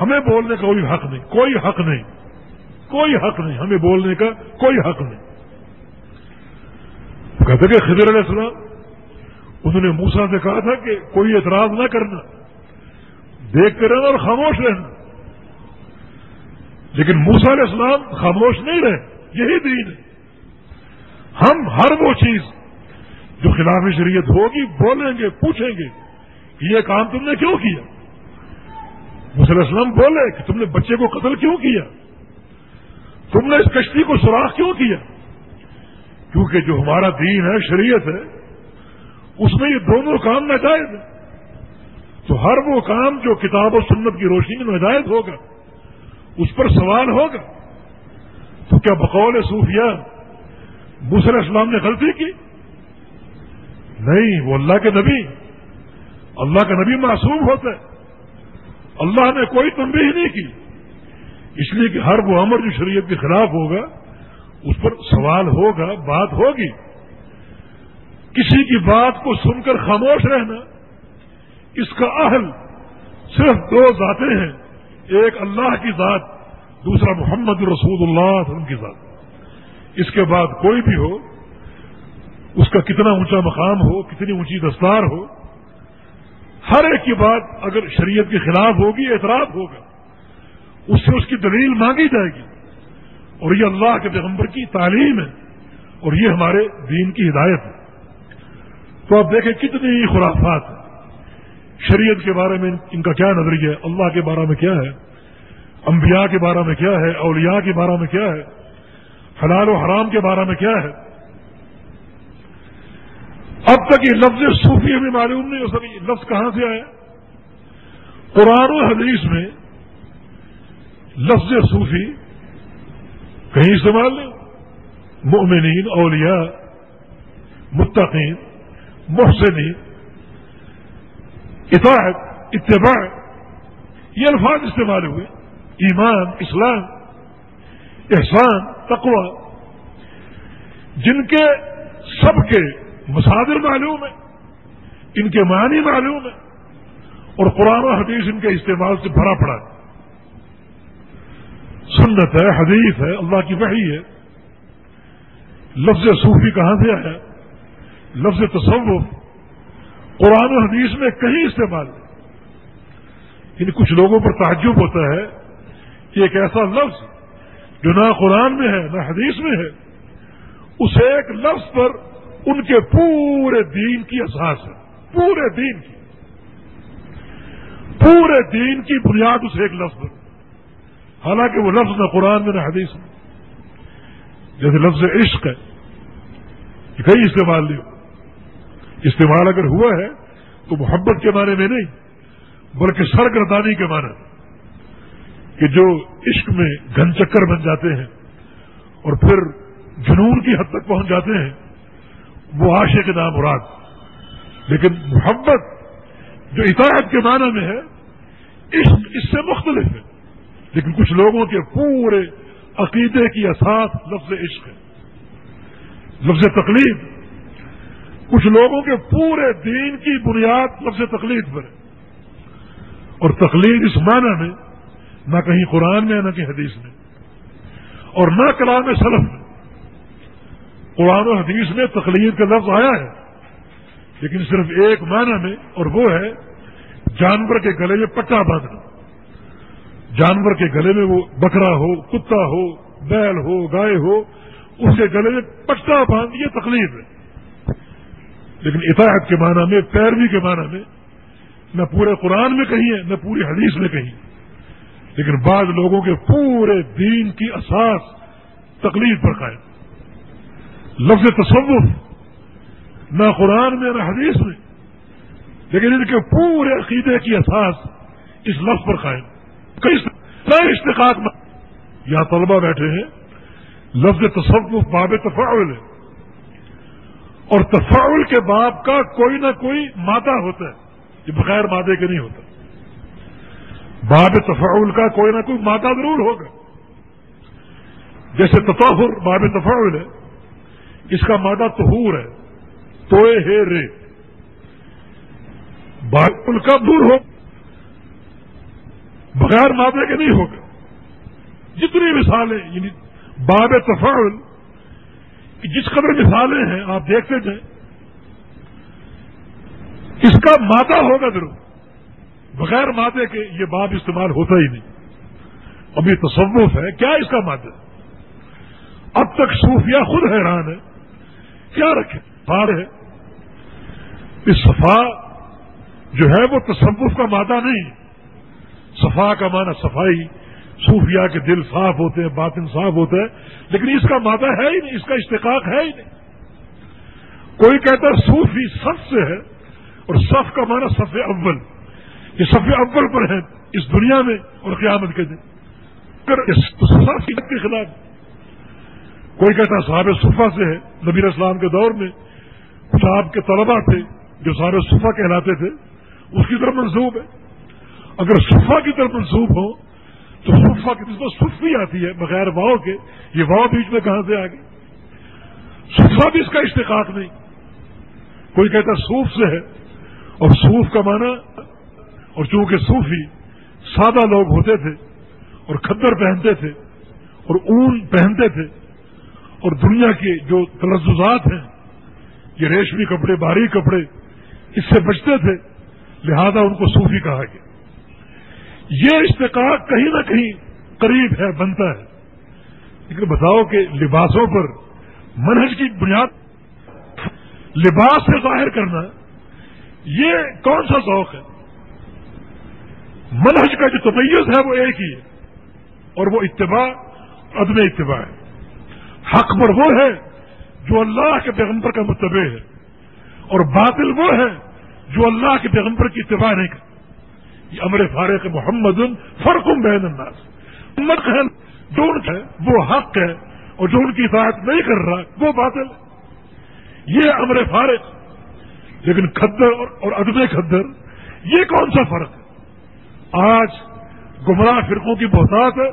ہمیں بولنے کا کوئی حق نہیں، کوئی حق نہیں۔ کوئی حق نہیں، ہمیں بولنے کا کوئی حق نہیں۔ کہتے کہ خضر علیہ السلام، انہوں نے موسا سے کہا تھا کہ کوئی اعتراض نہ کرنا دیکھتے رہنا اور خاموش رہنا۔ لیکن موسا علیہ السلام خاموش نہیں رہے، یہی دین ہے۔ ہم ہر وہ چیز جو خلاف شریعت ہوگی، بولیں گے، پوچھیں گے کہ یہ کام تم نے کیوں کیا؟ مسلم بولے کہ تم نے بچے کو قتل کیوں کیا؟ تم نے اس کشتی کو سوراخ کیوں کیا؟ کیونکہ جو ہمارا دین ہے، شریعت ہے، اس میں یہ دونوں کام ناجائز ہیں۔ تو ہر وہ کام جو کتاب و سنت کی روشنی میں ناجائز ہوگا اس پر سوال ہوگا۔ تو کیا بقول صوفیہ علیہ اسلام نے غلطی کی؟ نہیں، وہ اللہ کے نبی۔ اللہ کا نبی معصوم ہوتا ہے اللہ نے کوئی تنبیہ نہیں کی۔ اس لیے کہ ہر وہ عمر جو شریعت کے خلاف ہوگا، اس پر سوال ہوگا، بات ہوگی۔ کسی کی بات کو سن کر خاموش رہنا، اس کا اہل صرف دو ذاتیں ہیں۔ ایک اللہ کی ذات، دوسرا محمد رسول اللہ وسلم کی ذات۔ اس کے بعد کوئی بھی ہو، اس کا کتنا اونچا مقام ہو، کتنی اونچی دستار ہو، ہر ایک کی بات اگر شریعت کے خلاف ہوگی، اعتراف ہوگا، اس سے اس کی دلیل مانگی جائے گی۔ اور یہ اللہ کے پیغمبر کی تعلیم ہے، اور یہ ہمارے دین کی ہدایت ہے۔ تو آپ دیکھیں کتنی خرافات ہیں۔ شریعت کے بارے میں ان کا کیا نظریہ ہے؟ اللہ کے بارے میں کیا ہے؟ انبیاء کے بارے میں کیا ہے؟ اولیاء کے بارے میں کیا ہے؟ حلال و حرام کے بارے میں کیا ہے؟ اب تک یہ لفظ صوفی ہمیں معلوم نہیں ہو سر لفظ کہاں سے آیا؟ قرآن و حدیث میں لفظ صوفی کہیں استعمال نہیں۔ مؤمنین اولیاء، متقین، محسنین اطاعت، اتباع، یہ الفاظ استعمال ہوئے۔ ایمان، اسلام، احسان، تقوی۔ جن کے سب کے مسادر معلوم ہے ان کے معنی معلوم ہے اور قرآن و حدیث ان کے استعمال سے بھرا پڑا ہے۔ سنت ہے، حدیث ہے، اللہ کی وحی ہے۔ لفظ صوفی کہاں سے آیا؟ لفظ تصوف۔ قرآن و حدیث میں کہیں استعمال نہیں۔ ان کچھ لوگوں پر تعجب ہوتا ہے کہ ایک ایسا لفظ جو نہ قرآن میں ہے، نہ حدیث میں ہے، اس ایک لفظ پر ان کے پورے دین کی احساس ہے۔ پورے دین کی۔ پورے دین کی بنیاد اس ایک لفظ پر۔ حالانکہ وہ لفظ نہ قرآن میں، نہ حدیث میں۔ جیسے لفظ عشق ہے، یہ کہیں استعمال نہیں ہو۔ استعمال اگر ہوا ہے تو محبت کے معنی میں نہیں، بلکہ سرگردانی کے معنی کہ جو عشق میں گن چکر بن جاتے ہیں اور پھر جنون کی حد تک پہنچ جاتے ہیں، وہ آشے کے نام مراد۔ لیکن محبت جو اطاعت کے معنی میں ہے، عشق اس سے مختلف ہے۔ لیکن کچھ لوگوں کے پورے عقیدے کی اساس لفظ عشق ہے۔ لفظ تقلید کچھ لوگوں کے پورے دین کی بنیاد لفظ تقلید پر ہے۔ اور تقلید اس معنی میں، نہ کہیں قرآن میں، نہ کہیں حدیث میں۔ اور نہ کلام سلف میں۔ قرآن و حدیث میں تقلید کا لفظ آیا ہے، لیکن صرف ایک معنی میں، اور وہ ہے جانور کے گلے میں پٹا باندھنا۔ جانور کے گلے میں وہ بکرا ہو، کتا ہو، بیل ہو، گائے ہو، اس کے گلے میں پٹا باندھ یہ تقلید ہے۔ لیکن اطاعت کے معنی میں، پیروی کے معنی میں، نہ پورے قرآن میں کہیں ہے نہ پوری حدیث میں کہیں لیکن بعض لوگوں کے پورے دین کی اساس تقلید پر قائم۔ لفظ تصوف، نہ قرآن میں، نہ حدیث میں۔ لیکن ان کے پورے عقیدے کی اساس اس لفظ پر قائم۔ کئی اشتقاق میں۔ یہاں طلبہ بیٹھے ہیں۔ لفظ تصوف باب تفاعل ہے۔ اور تفاعل کے باب کا کوئی نہ کوئی مادہ ہوتا ہے، یہ بغیر مادے کے نہیں ہوتا۔ باب تفاعل کا کوئی نہ کوئی مادہ ضرور ہوگا۔ جیسے تطور باب تفاعل ہے، اس کا مادہ تہور ہے، توئے ہے رے۔ باب کا دور ہو، بغیر مادے کے نہیں ہوگا۔ جتنی مثالیں یعنی باب تفاعل جس قدر مثالیں ہیں، آپ دیکھتے جائیں۔ اس کا مادہ ہوگا ضرور۔ بغیر مادے کے یہ باب استعمال ہوتا ہی نہیں۔ اب یہ تصوف ہے، کیا اس کا مادہ؟ اب تک صوفیہ خود حیران ہے کیا رکھے پار ہے۔ اس صفا جو ہے، وہ تصوف کا مادہ نہیں۔ صفا کا معنی صفائی۔ صوفیہ کے دل صاف ہوتے ہیں، باطن صاف ہوتا ہے لیکن اس کا مادہ ہے ہی نہیں، اس کا اشتقاق ہے ہی نہیں۔ کوئی کہتا ہے صوفی صف سے ہے، اور صف کا معنی صف اول۔ یہ سب اول پر ہیں اس دنیا میں اور قیامت کے دن۔ کے خلاف کوئی کہتا صاحب صفا سے ہے نبیر اسلام کے دور میں صاحب کے طلبا تھے جو صاحب صفا کہلاتے تھے، اس کی طرف منسوب ہے۔ اگر صفا کی طرف منسوخ ہو تو صفا کی طرف صف بھی آتی ہے، بغیر واؤ کے۔ یہ واؤ بیچ میں کہاں سے آ گئی؟ صفا بھی اس کا اشتقاق نہیں۔ کوئی کہتا صوف سے ہے، اور صوف کا معنی، اور چونکہ صوفی سادہ لوگ ہوتے تھے، اور کھدر پہنتے تھے، اور اون پہنتے تھے، اور دنیا کے جو تلزات ہیں، یہ ریشمی کپڑے، باری کپڑے، اس سے بچتے تھے، لہذا ان کو صوفی کہا گیا۔ یہ اشتقاق کہیں نہ کہیں قریب ہے، بنتا ہے۔ لیکن بتاؤ کہ لباسوں پر منہج کی بنیاد لباس سے ظاہر کرنا، یہ کون سا ذوق ہے؟ منہج کا جو تمیز ہے وہ ایک ہی ہے اور وہ اتباع، عدم اتباع ہے۔ حق پر وہ ہے جو اللہ کے پیغمبر کا متبع ہے اور باطل وہ ہے جو اللہ کے پیغمبر کی اتباع نہیں کرتا۔ یہ امر فارق محمد فرقم بین الناس۔ امت ہے جو ان ہے، وہ حق ہے، اور جو ان کی اطاعت نہیں کر رہا، وہ باطل ہے۔ یہ امر فارق لیکن کھدر اور ادب کھدر، یہ کون سا فرق ہے؟ آج گمراہ فرقوں کی بہتات ہے،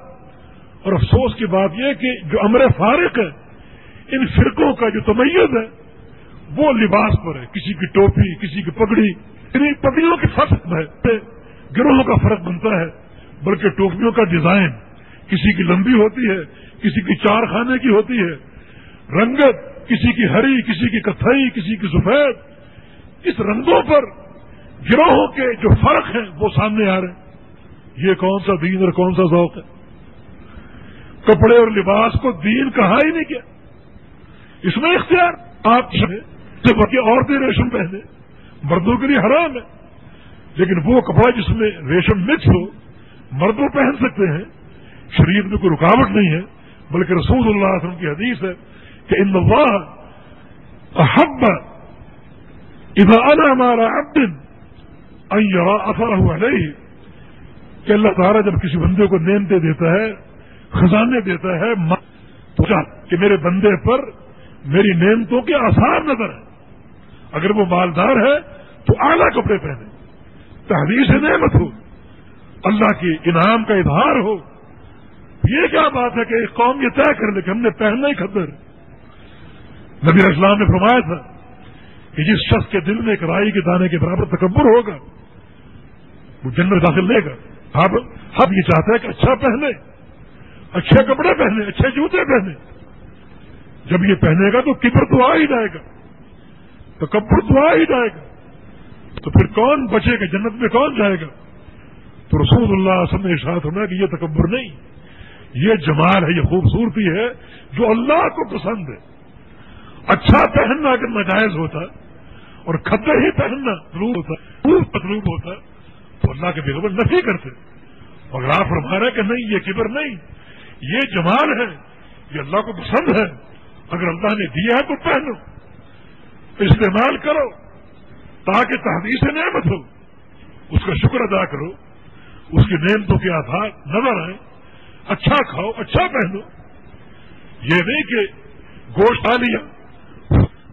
اور افسوس کی بات یہ کہ جو امر فارق ہے، ان فرقوں کا جو تمیز ہے، وہ لباس پر ہے۔ کسی کی ٹوپی، کسی کی پگڑی یعنی پگڑیوں کی فرق ہے۔ گروہوں کا فرق بنتا ہے، بلکہ ٹوپیوں کا ڈیزائن کسی کی لمبی ہوتی ہے، کسی کی چار خانے کی ہوتی ہے۔ رنگت کسی کی ہری، کسی کی کتھئی کسی کی سفید۔ اس رنگوں پر گروہوں کے جو فرق ہیں وہ سامنے آ رہے ہیں۔ یہ کون سا دین اور کون سا ذوق ہے؟ کپڑے اور لباس کو دین کہا ہی نہیں کیا اس میں اختیار، آپ عورتیں ریشم پہنے۔ مردوں کے لیے حرام ہے۔ لیکن وہ کپڑا جس میں ریشم مکس ہو، مردوں پہن سکتے ہیں، شریر میں کوئی رکاوٹ نہیں ہے، بلکہ رسول اللہ علیہ وسلم کی حدیث ہے کہ ان اللہ احب اذا انا ہمارا عبد ان اثر ہوا نہیں کہ اللہ تعالیٰ جب کسی بندے کو نیمتے دیتا ہے، خزانے دیتا ہے تو کہ میرے بندے پر میری نعمتوں کے آسار نظر ہے اگر وہ مالدار ہے تو اعلیٰ کپڑے پہنے۔ تحریر سے نعمت ہو، اللہ کی انعام کا اظہار ہو۔ یہ کیا بات ہے کہ ایک قوم یہ طے کر لے کہ ہم نے پہننا ہی خطر۔ نبی اسلام نے فرمایا تھا کہ جس شخص کے دل میں ایک رائی کے دانے کے برابر تکبر ہوگا، وہ جنت داخل لے گا۔ اب ہم یہ چاہتے ہیں کہ اچھا پہنے، اچھے کپڑے پہنے، اچھے جوتے پہنے۔ جب یہ پہنے گا تو کبر تو آ ہی جائے گا تو کپڑ تو آ ہی جائے گا۔ تو پھر کون بچے گا؟ جنت میں کون جائے گا؟ تو رسول اللہ وسلم نے ارشاد ہونا کہ یہ تکبر نہیں، یہ جمال ہے، یہ خوبصورتی ہے جو اللہ کو پسند ہے۔ اچھا پہننا اگر ناجائز ہوتا اور کھدر ہی پہننا روب ہوتا مطلوب ہوتا، تو اللہ کے بےغبر نفی کرتے۔ مگر آپ فرما رہے کہ نہیں، یہ کبر نہیں، یہ جمال ہے، یہ اللہ کو پسند ہے۔ اگر اللہ نے دیا ہے تو پہنو، استعمال کرو۔ تاکہ تحدیث نعمت ہو۔ اس کا شکر ادا کرو۔ اس کی نعمتوں کے آدھار نظر آئے اچھا کھاؤ اچھا پہنو۔ یہ نہیں کہ گوشت آ لیا،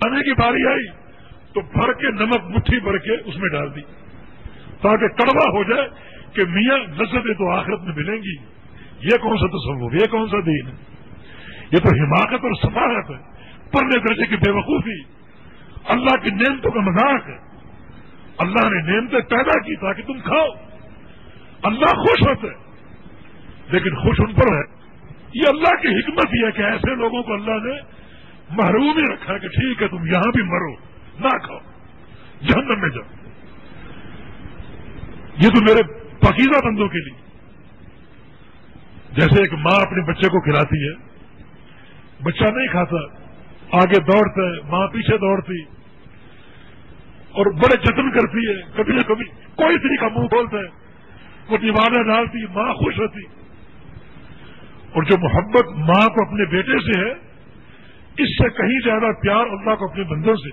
آنے کی باری آئی تو بھر کے نمک مٹھی بھر کے اس میں ڈال دی۔ تاکہ کڑوا ہو جائے کہ میاں لذتیں تو آخرت میں ملیں گی۔ یہ کون سا تصور یہ کون سا دین ہے؟ یہ تو حماقت اور صفاحت ہے۔ پرنے درجے کی بے وقوفی۔ اللہ کی نعمتوں کا مذاق ہے۔ اللہ نے نعمتیں پیدا کی تاکہ تم کھاؤ۔ اللہ خوش ہوتے۔ لیکن خوش ان پر ہے۔ یہ اللہ کی حکمت ہی ہے کہ ایسے لوگوں کو اللہ نے محروم ہی رکھا کہ ٹھیک ہے، تم یہاں بھی مرو۔ نہ کھاؤ۔ جہنم میں جاؤ۔ یہ تو میرے پکیزہ بندوں کے لیے۔ جیسے ایک ماں اپنے بچے کو کھلاتی ہے۔ بچہ نہیں کھاتا۔ آگے دوڑتا ہے، ماں پیچھے دوڑتی۔ اور بڑے جتن کرتی ہے، کبھی نہ کبھی، کوئی طریقہ منہ کھولتا ہے۔ وہ دیوانہ ڈالتی، ماں خوش ہوتی۔ اور جو محبت ماں کو اپنے بیٹے سے ہے، اس سے کہیں زیادہ پیار اللہ کو اپنے بندوں سے۔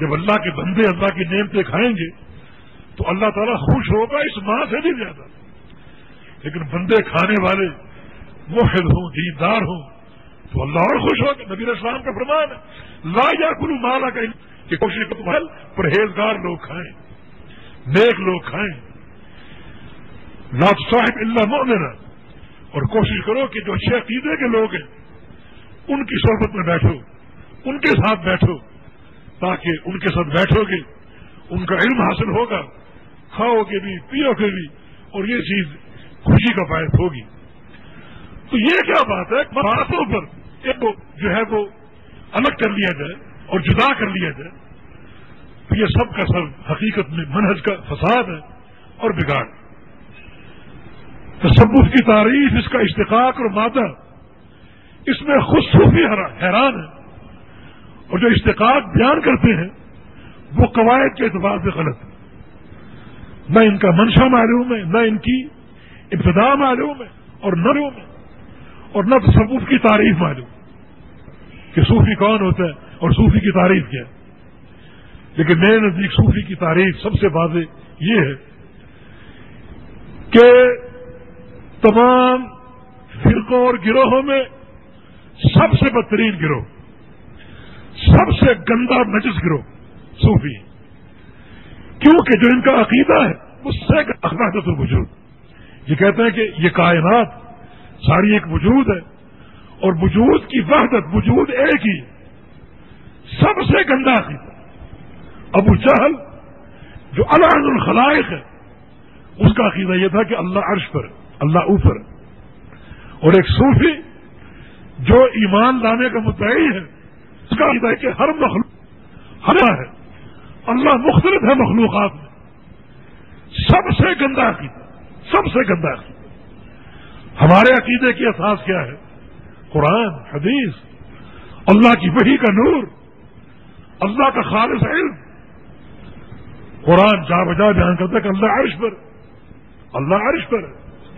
جب اللہ کے بندے اللہ کی نیم کھائیں گے، تو اللہ تعالیٰ خوش ہوگا اس ماں سے بھی زیادہ۔ لیکن بندے کھانے والے موحد ہوں، دیندار ہوں۔ تو اللہ اور خوش ہوگا نبی اسلام کا فرمان ہے، لا یا کلو مالا کا کہ کوشش پھل پرہیزگار لوگ کھائیں، نیک لوگ کھائیں۔ نات صاحب اللہ مومن اور کوشش کرو کہ جو اچھے عقیدے کے لوگ ہیں، ان کی صحبت میں بیٹھو، ان کے ساتھ بیٹھو، تاکہ ان کے ساتھ بیٹھو گے، ان کا علم حاصل ہوگا، کھاؤ گے بھی، پیو گے بھی، اور یہ چیز خوشی کا باعث ہوگی۔ تو یہ کیا بات ہے؟ باتوں پر ایک جو ہے وہ الگ کر لیا جائے اور جدا کر لیا جائے، تو یہ سب کا سب حقیقت میں منہج کا فساد ہے اور بگاڑ۔ تصوف کی تعریف اس کا اشتقاق اور مادہ، اس میں خود صوفی حیران ہے۔ اور جو اشتقاق بیان کرتے ہیں، وہ قواعد کے اعتبار سے غلط ہے نہ ان کا منشا معلوم ہے، نہ ان کی ابتدا معلوم ہے اور نہ ہے، اور نہ تصوف کی تعریف معلوم کہ صوفی کون ہوتا ہے اور صوفی کی تعریف کیا ہے۔ لیکن میرے نزدیک صوفی کی تعریف سب سے واضح یہ ہے کہ تمام فرقوں اور گروہوں میں سب سے بدترین گروہ، سب سے گندا نجس گروہ صوفی کیونکہ جو ان کا عقیدہ ہے اس سے اخراجت الوجود یہ کہتے ہیں کہ یہ کائنات ساری ایک وجود ہے۔ اور وجود کی وحدت، وجود ایک ہی، سب سے گندا عقیدہ ابو چہل جو اللہ الخلائق ہے، اس کا عقیدہ یہ تھا کہ اللہ عرش پر، اللہ اوپر۔ اور ایک صوفی جو ایمان لانے کا مدعی ہے، اس کا عقیدہ ہے کہ ہر مخلوق، ہر ہے۔ اللہ مختلف ہے مخلوقات میں۔ سب سے گندا عقیدہ، سب سے گندا عقیدہ۔ ہمارے عقیدے کی احساس کیا ہے؟ قرآن، حدیث، اللہ کی وحی کا نور، اللہ کا خالص علم۔ قرآن جا بجا بیان کرتا کہ اللہ عرش پر، اللہ عرش پر،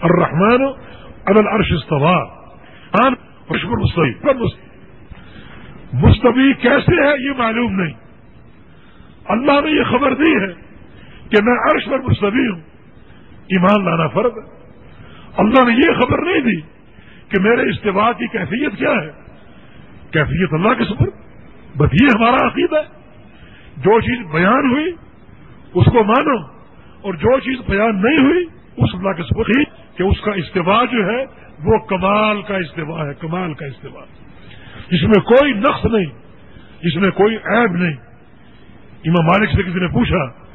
الرحمن ادل عرش استوا عرش پر مستوی۔ مستوی کیسے ہے یہ معلوم نہیں۔ اللہ نے یہ خبر دی ہے کہ میں عرش پر مستوی ہوں۔ ایمان لانا فرض ہے۔ اللہ نے یہ خبر نہیں دی کہ میرے استفاع کی کیفیت کیا ہے؟ کیفیت اللہ کے سفر بس یہ ہمارا عقید ہے۔ جو چیز بیان ہوئی، اس کو مانو۔ اور جو چیز بیان نہیں ہوئی، اس اللہ کے سفر ہی کہ اس کا استفاع جو ہے، وہ کمال کا استفاع ہے، کمال کا استفاع اس میں کوئی نقص نہیں اس میں کوئی عیب نہیں۔ امام مالک سے کسی نے پوچھا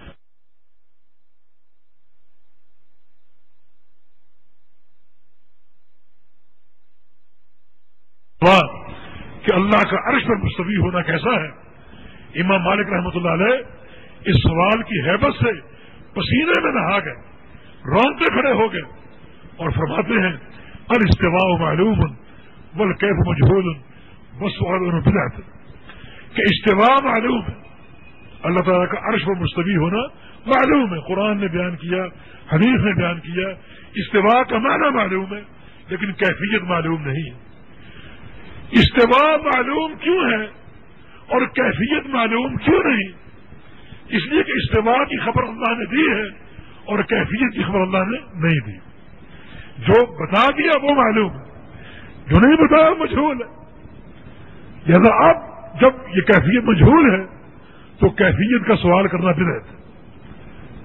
کہ اللہ کا عرش پر مستوی ہونا کیسا ہے؟ امام مالک رحمۃ اللہ علیہ اس سوال کی حیبت سے پسینے میں نہا گئے، رونتے کھڑے ہو گئے اور فرماتے ہیں، الاستواء معلوم بل کیف مجہول بس بدعت کہ استواء معلوم ہے اللہ تعالیٰ کا عرش پر مستوی ہونا معلوم ہے۔ قرآن نے بیان کیا، حدیث نے بیان کیا، استواء کا معنی معلوم ہے، لیکن کیفیت معلوم نہیں ہے۔ استوا معلوم کیوں ہے اور کیفیت معلوم کیوں نہیں؟ اس لیے کہ استوا کی خبر اللہ نے دی ہے اور کیفیت کی خبر اللہ نے نہیں دی۔ جو بتا دیا وہ معلوم ہے، جو نہیں بتایا مجھول ہے۔ لہذا اب جب یہ کیفیت مجھول ہے تو کیفیت کا سوال کرنا بھی رہتا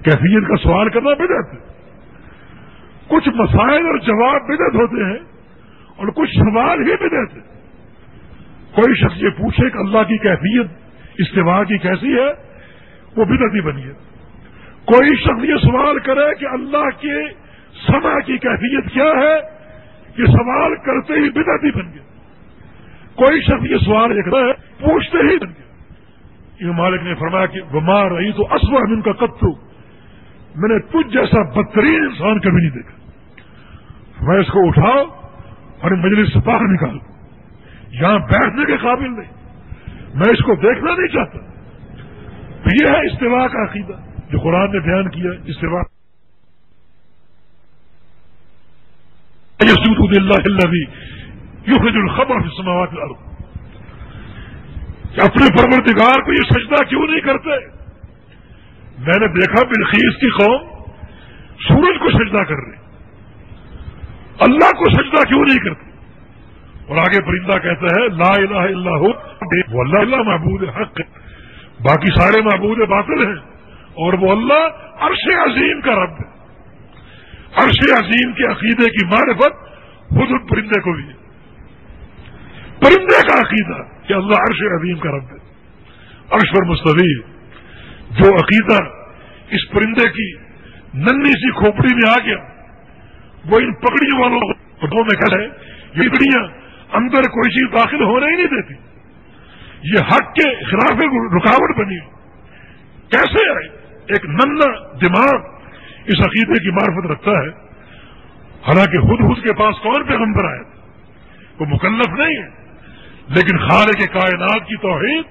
کیفیت کا سوال کرنا بھی رہتا کچھ مسائل اور جواب بدت ہوتے ہیں اور کچھ سوال ہی بدت ہیں کوئی شخص یہ پوچھے کہ اللہ کی کیفیت استفاع کی کیسی ہے، وہ بدتی بنی ہے۔ کوئی شخص یہ سوال کرے کہ اللہ کے سما کی کیفیت کیا ہے، یہ سوال کرتے ہی بدتی بن گیا۔ کوئی شخص یہ سوال ایک ہے، پوچھتے ہی بن گیا۔ یہ مالک نے فرمایا کہ بیمار رہی تو اسوا ان کا کتو میں نے تجھ جیسا بدترین انسان کبھی نہیں دیکھا۔ میں اس کو اٹھاؤ اور مجلس سے باہر نکالوں یہاں بیٹھنے کے قابل نہیں۔ میں اس کو دیکھنا نہیں چاہتا۔ تو یہ ہے استفاع کا عقیدہ، جو قرآن نے بیان کیا استفاع اللہ یخرج الخبر سماوات الارض کہ اپنے پرورتگار کو یہ سجدہ کیوں نہیں کرتے؟ میں نے دیکھا بلخیز کی قوم سورج کو سجدہ کر رہی۔ اللہ کو سجدہ کیوں نہیں کرتے؟ اور آگے پرندہ کہتا ہے، لا الہ الا ہو، وہ اللہ اللہ محبود حق۔ باقی سارے محبود باطل ہیں۔ اور وہ اللہ عرش عظیم کا رب ہے۔ عرش عظیم کے عقیدے کی معرفت خود ان پرندے کو بھی ہے۔ پرندے کا عقیدہ کہ اللہ عرش عظیم کا رب ہے۔ عرش پر مستوی جو عقیدہ اس پرندے کی ننی سی کھوپڑی میں آ گیا، وہ ان پکڑیوں والوں میں ہے، یہ پکڑیاں اندر کوئی چیز داخل ہونے ہی نہیں دیتی۔ یہ حق کے خلاف رکاوٹ بنی۔ کیسے آئے ایک ننا دماغ اس عقیدے کی معرفت رکھتا ہے۔ حالانکہ خود خود کے پاس کون پیغمبر آئے وہ مکلف نہیں ہے۔ لیکن خال کے کائنات کی توحید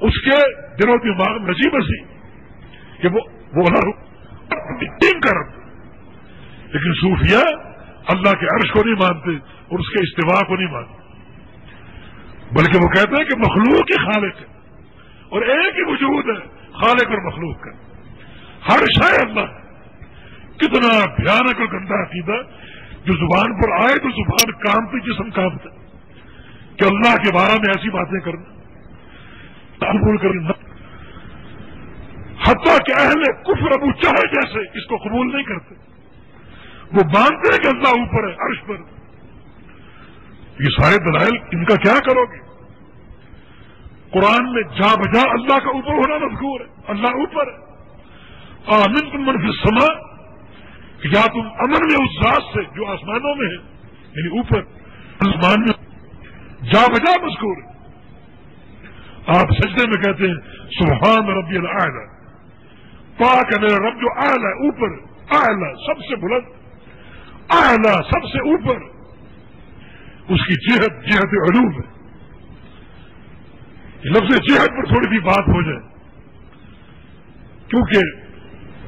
اس کے دنوں دماغ میں عجیب کہ وہ ٹیم کر لیکن صوفیہ اللہ کے عرش کو نہیں مانتے۔ اور اس کے استفاع کو نہیں مانتے بلکہ وہ کہتے ہیں کہ مخلوق ہی خالق ہے۔ اور ایک ہی وجود ہے، خالق اور مخلوق کا۔ ہر شاید اللہ کتنا بھیانک اور گندا عقیدہ۔ جو زبان پر آئے تو زبان کامتی جسم کامتا کہ اللہ کے بارے میں ایسی باتیں کرنا۔ قبول کرنا۔ حتیٰ کہ اہل کفر ابو چاہے جیسے اس کو قبول نہیں کرتے۔ وہ مانتے ہیں کہ اللہ اوپر ہے، عرش پر۔ یہ سارے دلائل ان کا کیا کرو گے؟ قرآن میں جا بجا اللہ کا اوپر ہونا مذکور ہے، اللہ اوپر ہے۔ آمن تم منفی سما یا تم امن میں اس ذات سے جو آسمانوں میں ہے یعنی اوپر، آسمان میں، جا بجا مذکور ہے۔ آپ سجدے میں کہتے ہیں، سبحان ربی العلی پاک ہے میرا رب جو آئلہ ہے اوپر آئلہ سب سے بلند آئلہ سب سے اوپر۔ اس کی جہت جہت علوم ہے۔ لفظ جہد پر تھوڑی سی بات ہو جائے۔ کیونکہ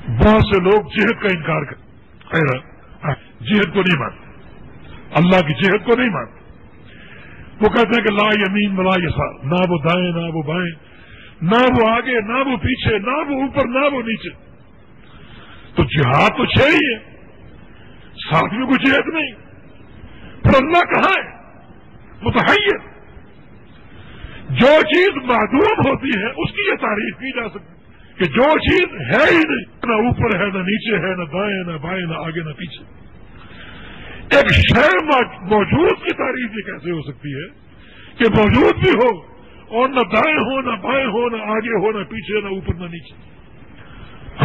بہت سے لوگ جہد کا انکار کر جہد کو نہیں مانتے۔ اللہ کی جہد کو نہیں مانتے۔ وہ کہتے ہیں کہ لا یمین ملا یسا نہ وہ دائیں، نہ وہ بائیں، نہ وہ آگے، نہ وہ پیچھے، نہ وہ اوپر، نہ وہ نیچے۔ تو جہاد تو چھ ہی ہے۔ ساتھ میں کوئی جہد نہیں۔ پھر اللہ کہاں ہے؟ وہ جو چیز معدوم ہوتی ہے، اس کی یہ تعریف کی جا سکتی کہ جو چیز ہے ہی نہیں، نہ اوپر ہے، نہ نیچے ہے، نہ دائیں، نہ بائیں، نہ آگے، نہ پیچھے۔ ایک شہر موجود کی تعریف یہ کیسے ہو سکتی ہے کہ موجود بھی ہو اور نہ دائیں ہو نہ بائیں ہو نہ آگے ہو نہ پیچھے، نہ اوپر، نہ نیچے۔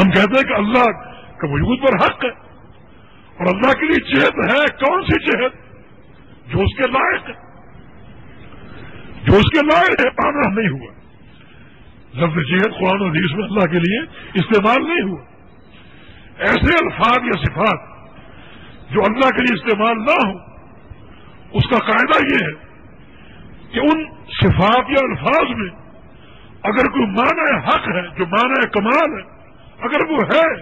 ہم کہتے ہیں کہ اللہ کا وجود پر حق ہے اور اللہ کے لیے چہت ہے، کون سی چہت؟ جو اس کے لائق ہے جو اس کے لائق ہے پانا نہیں ہوا۔ لفظ جہد قرآن و حدیث میں اللہ کے لیے استعمال نہیں ہوا۔ ایسے الفاظ یا صفات جو اللہ کے لیے استعمال نہ ہو اس کا قاعدہ یہ ہے کہ ان صفات یا الفاظ میں اگر کوئی معنی حق ہے، جو معنی کمال ہے، اگر وہ ہے،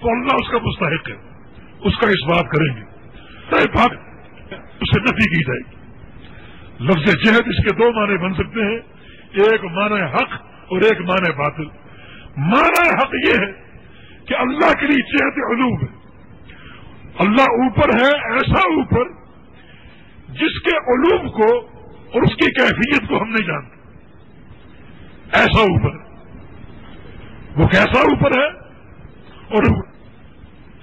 تو اللہ اس کا مستحق ہے۔ اس کا اس بات کریں گے۔ اسے نفی کی جائے گی۔ لفظ جہد اس کے دو معنی بن سکتے ہیں۔ ایک معنی حق اور ایک معنی باطل۔ معنی حق یہ ہے کہ اللہ کے لیے جہد علوم ہے۔ اللہ اوپر ہے، ایسا اوپر جس کے علوم کو اور اس کی کیفیت کو ہم نہیں جانتے۔ ایسا اوپر وہ کیسا اوپر ہے؟ اور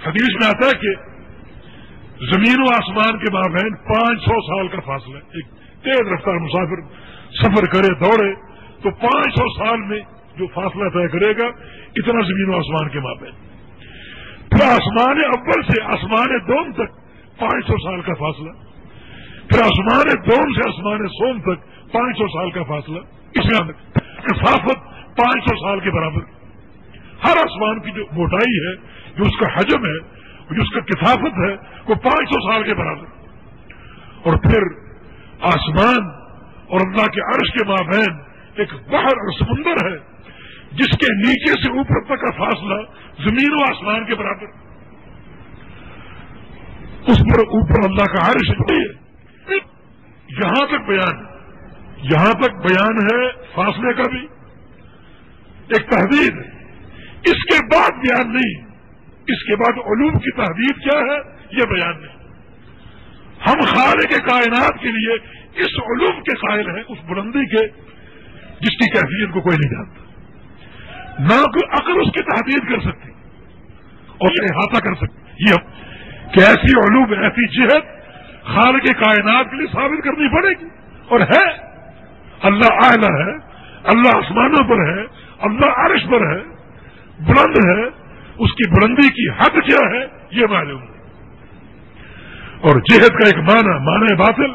حدیث میں آتا ہے کہ زمین و آسمان کے مابین پانچ سو سال کا فاصلہ ایک تیز رفتار مسافر سفر کرے، دوڑے، تو پانچ سو سال میں جو فاصلہ طے کرے گا، اتنا زمین و آسمان کے ماں پھر آسمان اول سے آسمان دوم تک پانچ سو سال کا فاصلہ۔ پھر آسمان دوم سے آسمان سوم تک پانچ سو سال کا فاصلہ۔ اس میں کثافت پانچ سو سال کے برابر۔ ہر آسمان کی جو موٹائی ہے، جو اس کا حجم ہے جو اس کا کثافت ہے وہ پانچ سو سال کے برابر۔ اور پھر آسمان اور اللہ کے عرش کے مابین ایک بہر اور سمندر ہے، جس کے نیچے سے اوپر تک کا فاصلہ زمین و آسمان کے برابر۔ اس پر اوپر اللہ کا عرش ہے۔ یہاں تک بیان، یہاں تک بیان ہے فاصلے کا بھی۔ ایک تحدید ہے اس کے بعد بیان نہیں۔ اس کے بعد علوم کی تحدید کیا ہے؟ یہ بیان نہیں۔ ہم خالق کے کائنات کے لیے اس علوم کے قائل ہیں، اس بلندی کے، جس کی کیفیت کو کوئی نہیں جانتا۔ نہ کوئی عقل اس کی تحدید کر سکتی، اور احاطہ کر سکتی۔ یہ کہ ایسی علوم، ایسی جہت خال کے کائنات کے لیے ثابت کرنی پڑے گی۔ اور ہے، اللہ آئلہ ہے، اللہ آسمانوں پر ہے، اللہ عرش پر ہے، بلند ہے اس کی بلندی کی حد کیا ہے یہ معلوم ہے اور جہد کا ایک معنی معنی باطل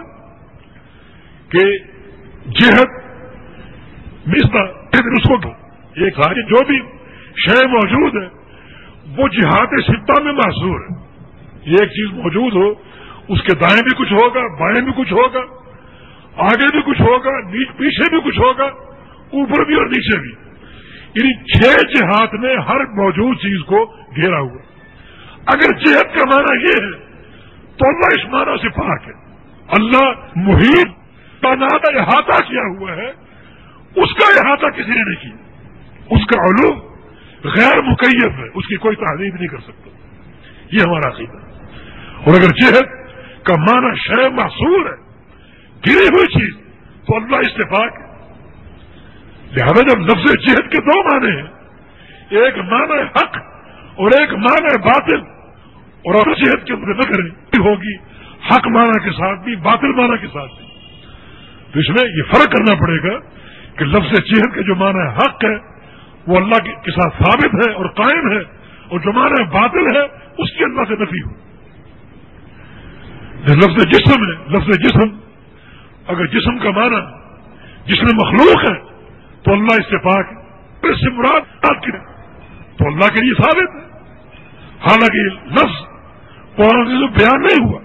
کہ جہد مستا اس کو ایک آگے جو بھی شے موجود ہے، وہ جہاد سطح میں محصور ہے۔ ایک چیز موجود ہو، اس کے دائیں بھی کچھ ہوگا، بائیں بھی کچھ ہوگا، آگے بھی کچھ ہوگا پیچھے بھی کچھ ہوگا، اوپر بھی اور نیچے بھی۔ یعنی چھ جہاد نے ہر موجود چیز کو گھیرا ہوا اگر جہد کا معنی یہ ہے، تو اللہ اس معنی سے پاک ہے۔ اللہ محیط کا نادا احاطہ کیا ہوا ہے، اس کا احاطہ کسی نے نہیں کیا۔ اس کا علوم غیر مقیب ہے، اس کی کوئی تعریف نہیں کر سکتا۔ یہ ہمارا عقیدہ ہے۔ اور اگر جہد کا معنی شہ محصور ہے گری ہوئی چیز، تو اللہ اتفاق لہذا جب لفظ جہد کے دو معنی ہیں، ایک معنی حق اور ایک معنی باطل، اور اور جہد کے اندر نہ کریں ہوگی حق معنی کے ساتھ بھی، باطل معنی کے ساتھ بھی۔ تو اس میں یہ فرق کرنا پڑے گا کہ لفظ جہد کا جو معنی حق ہے، وہ اللہ کے ساتھ ثابت ہے اور قائم ہے، اور جو معنی باطل ہے، اس کی اللہ سے نفی ہو۔ لفظ جسم ہے لفظ جسم، اگر جسم کا معنی جس میں مخلوق ہے تو اللہ اس سے پاک سے مراد کی تو اللہ کے لیے ثابت ہے۔ حالانکہ لفظ قرآن سے بیان نہیں ہوا۔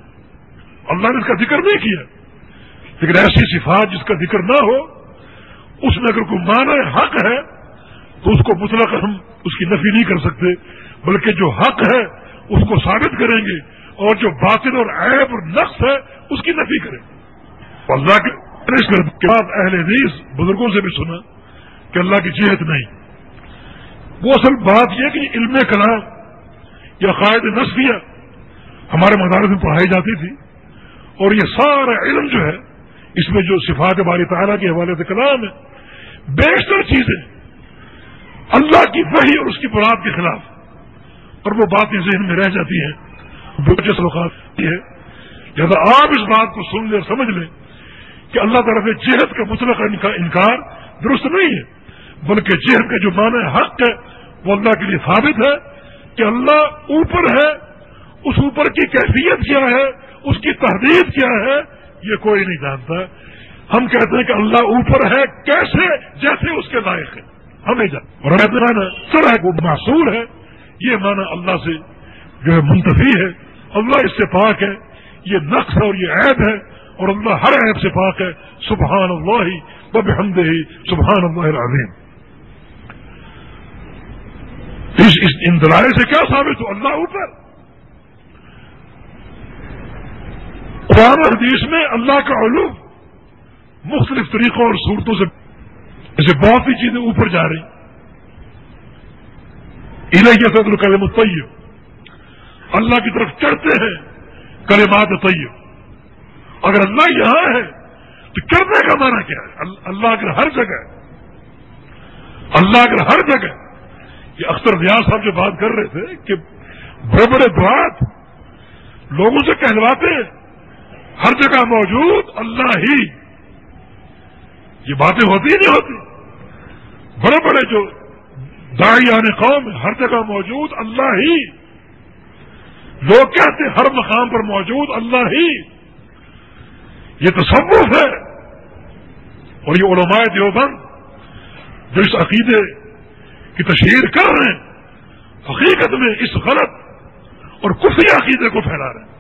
اللہ نے اس کا ذکر نہیں کیا۔ لیکن ایسی صفات جس کا ذکر نہ ہو، اس میں اگر کوئی معنی حق ہے، تو اس کو مطلق ہم اس کی نفی نہیں کر سکتے، بلکہ جو حق ہے، اس کو ثابت کریں گے۔ اور جو باطن اور عیب اور نقص ہے، اس کی نفی کریں۔ گے اللہ کے بعد اہل حدیث بزرگوں سے بھی سنا۔ کہ اللہ کی جہت نہیں۔ وہ اصل بات یہ کہ علم کلام یا قائد نصفیہ ہمارے مدارس میں پڑھائی جاتی تھی اور یہ سارا علم جو ہے، اس میں جو صفات باری تعالیٰ کے حوالے سے کلام ہے، بیشتر چیزیں اللہ کی وحی اور اس کی براد کے خلاف اور وہ باتیں ذہن میں رہ جاتی ہیں یہ ہے، لہٰذا آپ اس بات کو سن لیں اور سمجھ لیں کہ اللہ تعالیٰ سے جہد کا مطلق انکار درست نہیں ہے۔ بلکہ جہد کا جو معنی حق ہے، وہ اللہ کے لیے ثابت ہے کہ اللہ اوپر ہے، اس اوپر کی کیفیت کیا ہے، اس کی تحریر کیا ہے، یہ کوئی نہیں جانتا۔ ہم کہتے ہیں کہ اللہ اوپر ہے، کیسے؟ جیسے اس کے لائق ہے۔ ہمیں جان اور سر ہے وہ معصول ہے، یہ معنی اللہ سے جو ہے منتفی ہے۔ اللہ اس سے پاک ہے، یہ نقص اور یہ عیب ہے۔ اور اللہ ہر عیب سے پاک ہے۔ سبحان اللہ بب حمد ہی سبحان اللہ العظیم۔ اس ان دلائل سے کیا ثابت ہو؟ اللہ اوپر۔ قرآن حدیث میں اللہ کا علوم مختلف طریقوں اور صورتوں سے جیسے بہت سی چیزیں اوپر جا رہی۔ الہیہ صدر الکلم طیب اللہ کی طرف چڑھتے ہیں کلمات طیب۔ اگر اللہ یہاں ہے، تو کرنے کا معنی کیا ہے؟ اللہ اگر ہر جگہ اللہ اگر ہر جگہ یہ اختر ریاض صاحب جو بات کر رہے تھے کہ بڑے بڑے دعات لوگوں سے کہلواتے ہر جگہ موجود، اللہ ہی۔ یہ باتیں ہوتی ہی نہیں ہوتی۔ بڑے بڑے جو دائی قوم ہر جگہ موجود، اللہ ہی۔ لوگ کہتے ہیں ہر مقام پر موجود، اللہ ہی۔ یہ تصوف ہے۔ اور یہ علماء دیوبند جو اس عقیدے کی تشہیر کر رہے ہیں۔ حقیقت میں اس غلط اور کفی عقیدے کو پھیلا رہے ہیں۔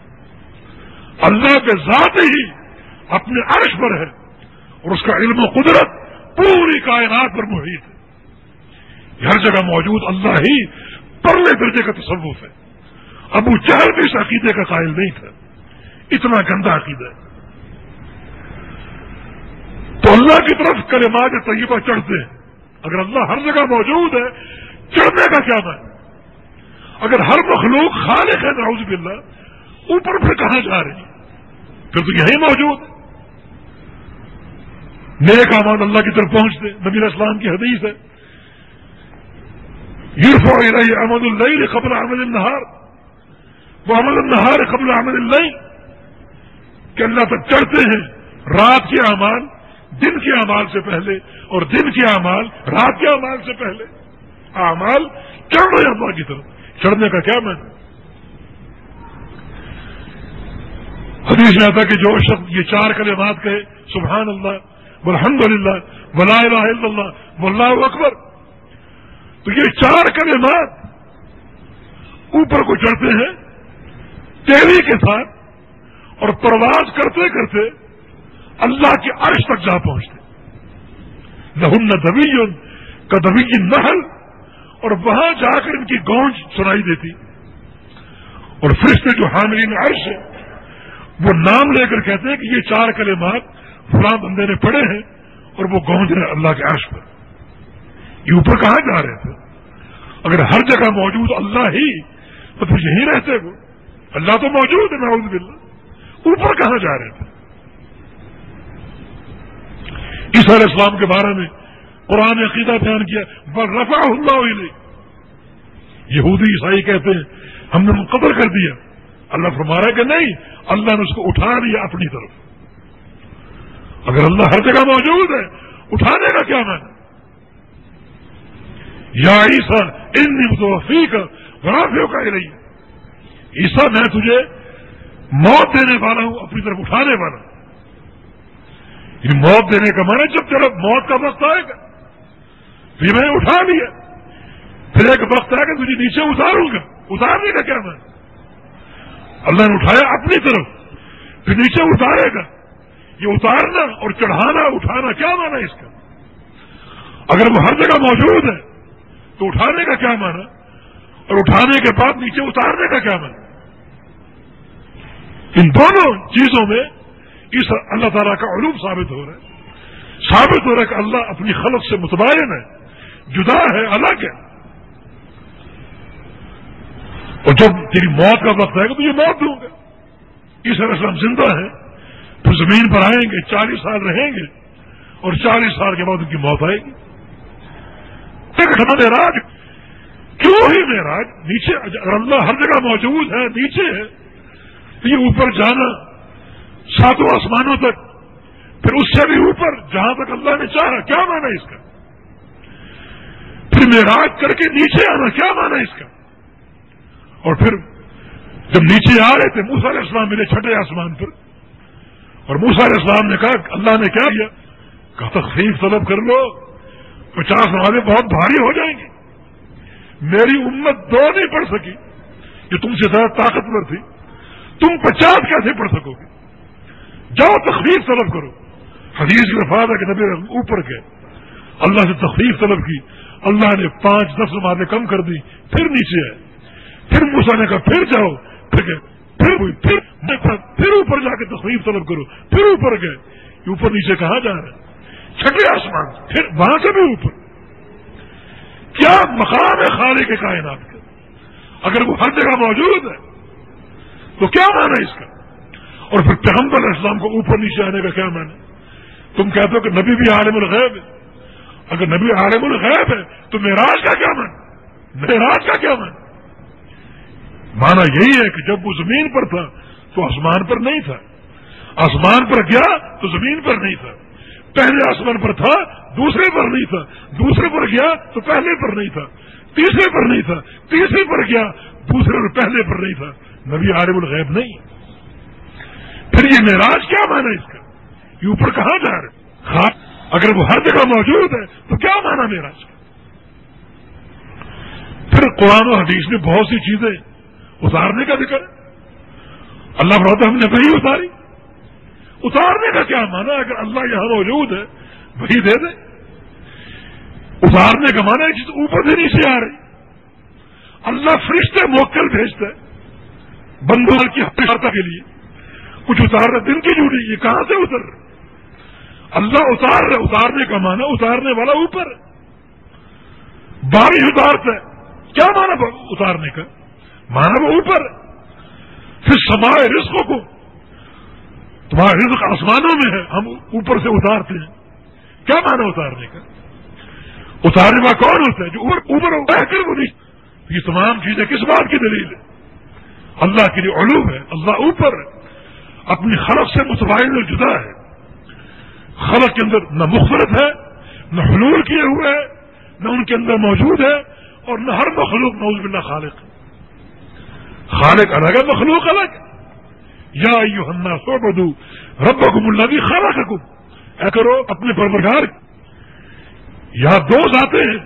اللہ کے ذات ہی اپنے عرش پر ہے اور اس کا علم و قدرت پوری کائنات پر محیط ہے۔ ہر جگہ موجود اللہ ہی پرلے درجے کا تصوف ہے۔ ابو چہل بھی اس عقیدے کا قائل نہیں تھا۔ اتنا گندا عقیدہ ہے۔ تو اللہ کی طرف کلمات طیبہ چڑھتے ہیں۔ اگر اللہ ہر جگہ موجود ہے چڑھنے کا کیا ہے اگر ہر مخلوق خالق ہے، نعوذ باللہ، اوپر پھر کہاں جا رہی پھر تو یہی موجود نیک امان اللہ کی طرف پہنچتے نبی اسلام کی حدیث ہے۔ یورف احمد اللہ خبر احمد النہار۔ وہ عمل النہار قبل عمل نہیں کہ اللہ تک چڑھتے ہیں رات کے اعمال دن کے اعمال سے پہلے اور دن کے اعمال رات کے اعمال سے پہلے۔ اعمال چڑھ رہے اللہ کی طرف۔ چڑھنے کا کیا میں حدیث میں آتا کہ جو شخص یہ چار کلمات کہے، سبحان اللہ الحمد للہ ولا الہ الا اللہ، واللہ اکبر، تو یہ چار کلمات اوپر کو چڑھتے ہیں، تیری کے ساتھ اور پرواز کرتے کرتے اللہ کے عرش تک جا پہنچتے۔ لہن دبی کا دبی کی نہل اور وہاں جا کر ان کی گونج سنائی دیتی۔ اور فرشتے جو حاملین عرش ہے وہ نام لے کر کہتے ہیں کہ یہ چار کلمات فلاں بندے نے پڑھے ہیں، اور وہ گونج رہے اللہ کے عرش پر۔ یہ اوپر کہاں جا رہے تھے؟ اگر ہر جگہ موجود اللہ ہی، تو پھر یہیں رہتے وہ۔ اللہ تو موجود ہے ناؤز باللہ۔ اوپر کہاں جا رہے تھے؟ اس علیہ السلام کے بارے میں قرآن عقیدہ بیان کیا بس رفا اللہ علیہ یہودی عیسائی کہتے ہیں، ہم نے قدر کر دیا۔ اللہ فرما رہا ہے کہ نہیں، اللہ نے اس کو اٹھا لیا اپنی طرف۔ اگر اللہ ہر جگہ موجود ہے، اٹھانے کا کیا میں یا عیسا ان کا غرافیوں کا ہی نہیں عیسا میں تجھے موت دینے والا ہوں، اپنی طرف اٹھانے والا ہوں۔ یعنی موت دینے کا مانا جب چلو موت کا وقت آئے گا۔ پھر میں نے اٹھا لیا۔ پھر ایک وقت آئے گا، تجھے نیچے اتاروں گا۔ اتارنے کا کیا میں؟ اللہ نے اٹھایا اپنی طرف۔ پھر نیچے اتارے گا۔ یہ اتارنا اور چڑھانا، اٹھانا کیا مانا اس کا؟ اگر وہ ہر جگہ موجود ہے، تو اٹھانے کا کیا مانا اور اٹھانے کے بعد نیچے اتارنے کا کیا مانا ان دونوں چیزوں میں اس اللہ تعالیٰ کا علوم ثابت ہو رہا ہے۔ ثابت ہو رہا ہے کہ اللہ اپنی خلق سے متبادل ہے، جدا ہے، الگ ہے۔ اور جب تیری موت کا وقت آئے گا تو یہ موت دوں گا۔ اس طرح زندہ ہے پھر زمین پر آئیں گے، چالیس سال رہیں گے، اور چالیس سال کے بعد ان کی موت آئے گی۔ راج کیوں ہی میراج نیچے، اگر اللہ ہر جگہ موجود ہے، نیچے ہے، تو یہ اوپر جانا ساتوں آسمانوں تک۔ پھر اس سے بھی اوپر، جہاں تک اللہ نے چاہا، کیا مانا اس کا؟ پھر میراج کر کے نیچے آنا، کیا مانا اس کا؟ اور پھر جب نیچے آ رہے تھے موسا علیہ السلام ملے چھٹے آسمان پر۔ اور موسا علیہ السلام نے کہا، اللہ نے کیا کیا؟ کہا، تخفیف طلب کر لو، پچاس نمازیں بہت بھاری ہو جائیں گی میری امت دو نہیں پڑھ سکی جو تم سے زیادہ طاقتور تھی۔ تم پچاس کیسے پڑھ سکو گے؟ جاؤ تخفیف طلب کرو۔ حدیث کے فاد ہے کہ نبی اوپر گئے اللہ سے تخفیف طلب کی۔ اللہ نے پانچ، دس نمازیں کم کر دی، پھر نیچے آئے۔ پھر موسا نے کہا، پھر جاؤ۔ پھر گئے۔ پھر پھر پھر اوپر جا کے تخفیف طلب کرو۔ پھر اوپر گئے۔ اوپر نیچے کہاں جا رہے چھٹے آسمان۔ پھر وہاں سے بھی اوپر۔ کیا مقام ہے خالے کے کائنات کا؟ اگر وہ ہر جگہ موجود ہے، تو کیا مانا اس کا؟ اور پھر پیغمبر اسلام کو اوپر نیچے آنے کا کیا مانا تم کہتے ہو کہ نبی بھی عالم الغیب ہے۔ اگر نبی عالم الغیب ہے تو معراج کا کیا مانا معراج کا کیا مانا مانا یہی ہے کہ جب وہ زمین پر تھا تو آسمان پر نہیں تھا۔ آسمان پر گیا تو زمین پر نہیں تھا۔ پہلے آسمان پر تھا، دوسرے پر نہیں تھا۔ دوسرے پر گیا تو پہلے پر نہیں تھا۔ تیسرے پر نہیں تھا، تیسرے پر گیا، دوسرے اور پہلے پر نہیں تھا۔ نبی عالم الغیب نہیں۔ پھر یہ معراج کیا مانا اس کا؟ یہ اوپر کہاں جا رہے ہاں اگر وہ ہر جگہ موجود ہے، تو کیا مانا معراج کا؟ پھر قرآن و حدیث میں بہت سی چیزیں اتارنے کا ذکر ہے۔ اللہ بڑھتا ہم نے وہی اتاری۔ اتارنے کا کیا مانا اگر اللہ یہاں موجود ہے، وہی دے دے۔ اتارنے کا مانا چیز اوپر سے نیچے آ رہی۔ اللہ فرشتے موکل بھیجتا ہے بندوال کی حفاظت کے لیے۔ کچھ اتار رہے، دن کی جڑی یہ کہاں سے اتر؟ رہے اللہ اتار رہے، اتارنے کا مانا اتارنے والا اوپر۔ بارش اتارتا ہے۔ کیا مانا اتارنے کا؟ مانا وہ اوپر۔ پھر سمائے رزقوں کو۔ تمہارا رزق آسمانوں میں ہے، ہم اوپر سے اتارتے ہیں۔ کیا مانا اتارنے کا؟ اتارنے والا کون ہوتا ہے؟ جو اوپر اوپر کر وہ نہیں۔ یہ تمام چیزیں کس بات کی دلیل ہے؟ اللہ کے لیے علوم ہے، اللہ اوپر ہے۔ اپنی خلق سے متبادل اور جدا ہے۔ خلق کے اندر نہ مختلف ہے، نہ حلول کیے ہوئے ہیں، نہ ان کے اندر موجود ہے، اور نہ ہر مخلوق نوز باللہ خالق خالق الگ ہے، مخلوق الگ یا یو ہننا سو بدو رب حکم اللہ بھی خالق حکم اے کرو، اپنے پرمرگار یہاں دو ذاتیں ہیں۔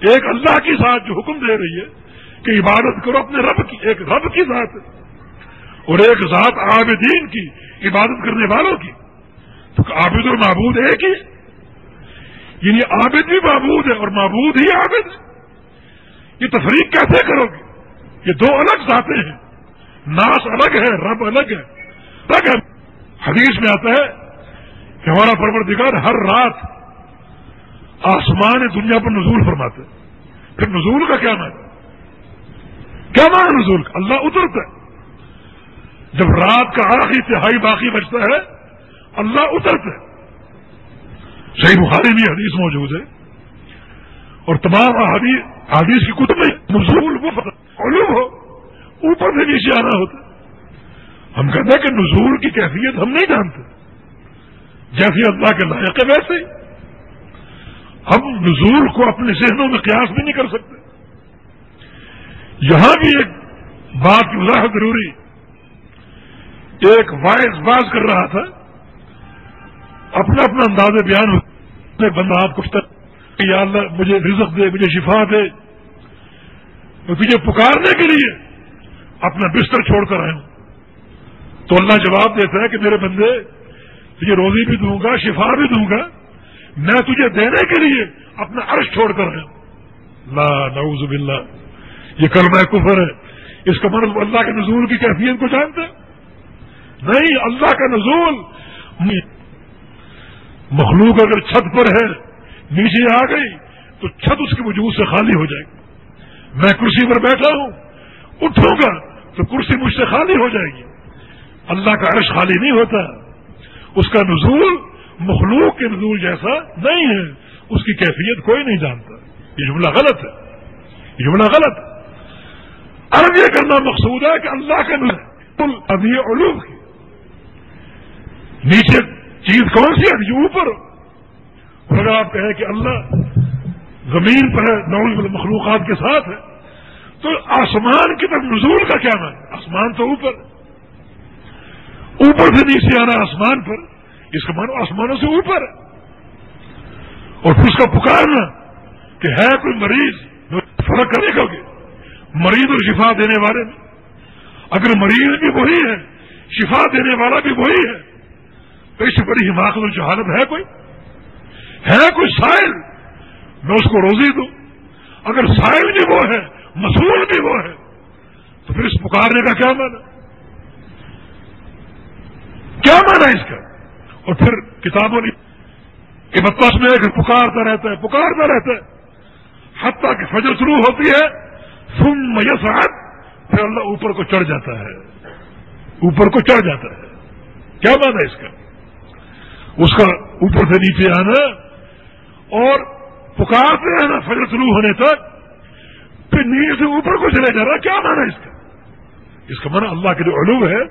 ایک اللہ کی ذات جو حکم دے رہی ہے کہ عبادت کرو، اپنے رب کی، ایک رب کی ذات ہے۔ اور ایک ذات عابدین کی عبادت کرنے والوں کی۔ تو عابد اور معبود ایک ہی یعنی عابد بھی معبود ہے اور معبود ہی عابد۔ ہے یہ تفریق کیسے کرو گے؟ یہ دو الگ ذاتیں ہیں۔ ناس الگ ہے، رب الگ ہے۔ الگ ہے۔ حدیث میں آتا ہے کہ ہمارا پروردگار ہر رات آسمان دنیا پر نزول فرماتے پھر نزول کا کیا مانا کیا مانا نزول کا؟ اللہ اترتا ہے۔ جب رات کا آخری تہائی باقی بچتا ہے، اللہ اترتا ہے۔ صحیح بخاری بھی حدیث موجود ہے۔ اور تمام حدیث کی کتب نزول وہ علوم ہو، اوپر سے نیچے آنا ہوتا ہم کہتے ہیں کہ نزول کی کیفیت ہم نہیں جانتے۔ جیسے اللہ کے لائق ہے ویسے ہی۔ ہم نزول کو اپنے ذہنوں میں قیاس بھی نہیں کر سکتے۔ یہاں بھی ایک بات کی وضاحت ایک وائز باز کر رہا تھا، اپنا اپنا انداز بیان ہوتے بندہ آپ کچھ تک یا اللہ مجھے رزق دے، مجھے شفا دے۔ میں تجھے پکارنے کے لیے اپنا بستر چھوڑ کر آیا ہوں۔ تو اللہ جواب دیتا ہے کہ میرے بندے، تجھے روزی بھی دوں گا، شفا بھی دوں گا، میں تجھے دینے کے لیے اپنا عرش چھوڑ کر آیا ہوں۔ لا، نعوذ باللہ۔ یہ کلمہ کفر ہے۔ اس کا مطلب اللہ کے نزول کی کیفیت کو جانتے نہیں، اللہ کا نزول۔ مخلوق اگر چھت پر ہے، نیچے آ گئی، تو چھت اس کے وجود سے خالی ہو جائے گی۔ میں کرسی پر بیٹھا ہوں، اٹھوں گا، تو کرسی مجھ سے خالی ہو جائے گی۔ اللہ کا عرش خالی نہیں ہوتا۔ اس کا نزول مخلوق کے نزول جیسا نہیں ہے۔ اس کی کیفیت کوئی نہیں جانتا۔ یہ جملہ غلط ہے۔ یہ جملہ غلط۔ ہے ارب یہ کرنا مقصود ہے کہ اللہ کا نزول ابھی علوم کی نیچے چیز کون سی ہے؟ اوپر. اگر آپ کہیں کہ اللہ زمین پر ہے نوز مخلوقات کے ساتھ ہے. تو آسمان کی طرف نزول کا کیا مان آسمان تو اوپر. اوپر سے نیچے آنا آسمان پر، اس کا مانو آسمانوں سے اوپر ہے. اور پھر اس کا پکارنا کہ ہے کوئی مریض، فرق کرنے کا مریض اور شفا دینے والے میں اگر مریض بھی وہی ہے، شفا دینے والا بھی وہی ہے تو اس سے بڑی حماقت اور جہالت ہے کوئی؟ ہے کوئی سائل؟ میں اس کو روزی دوں۔ اگر سائل بھی وہ ہے مصول بھی وہ ہے، تو پھر اس پکارنے کا کیا مانا کیا مانا اس کا؟ اور پھر کتابوں نے کہ میں ایک پکارتا رہتا ہے، پکارتا رہتا ہے۔ حتیٰ کہ فجر شروع ہوتی ہے سم میسات پھر اللہ اوپر کو چڑھ جاتا ہے۔ اوپر کو چڑھ جاتا ہے۔ کیا مانا اس کا؟ اس کا اوپر سے نیچے آنا اور پکارتے رہنا فجر شروع ہونے تک، پھر نیچے سے اوپر کو چلے جا رہا کیا مانا اس کا؟ اس کا مانا اللہ کے جو علوم ہے،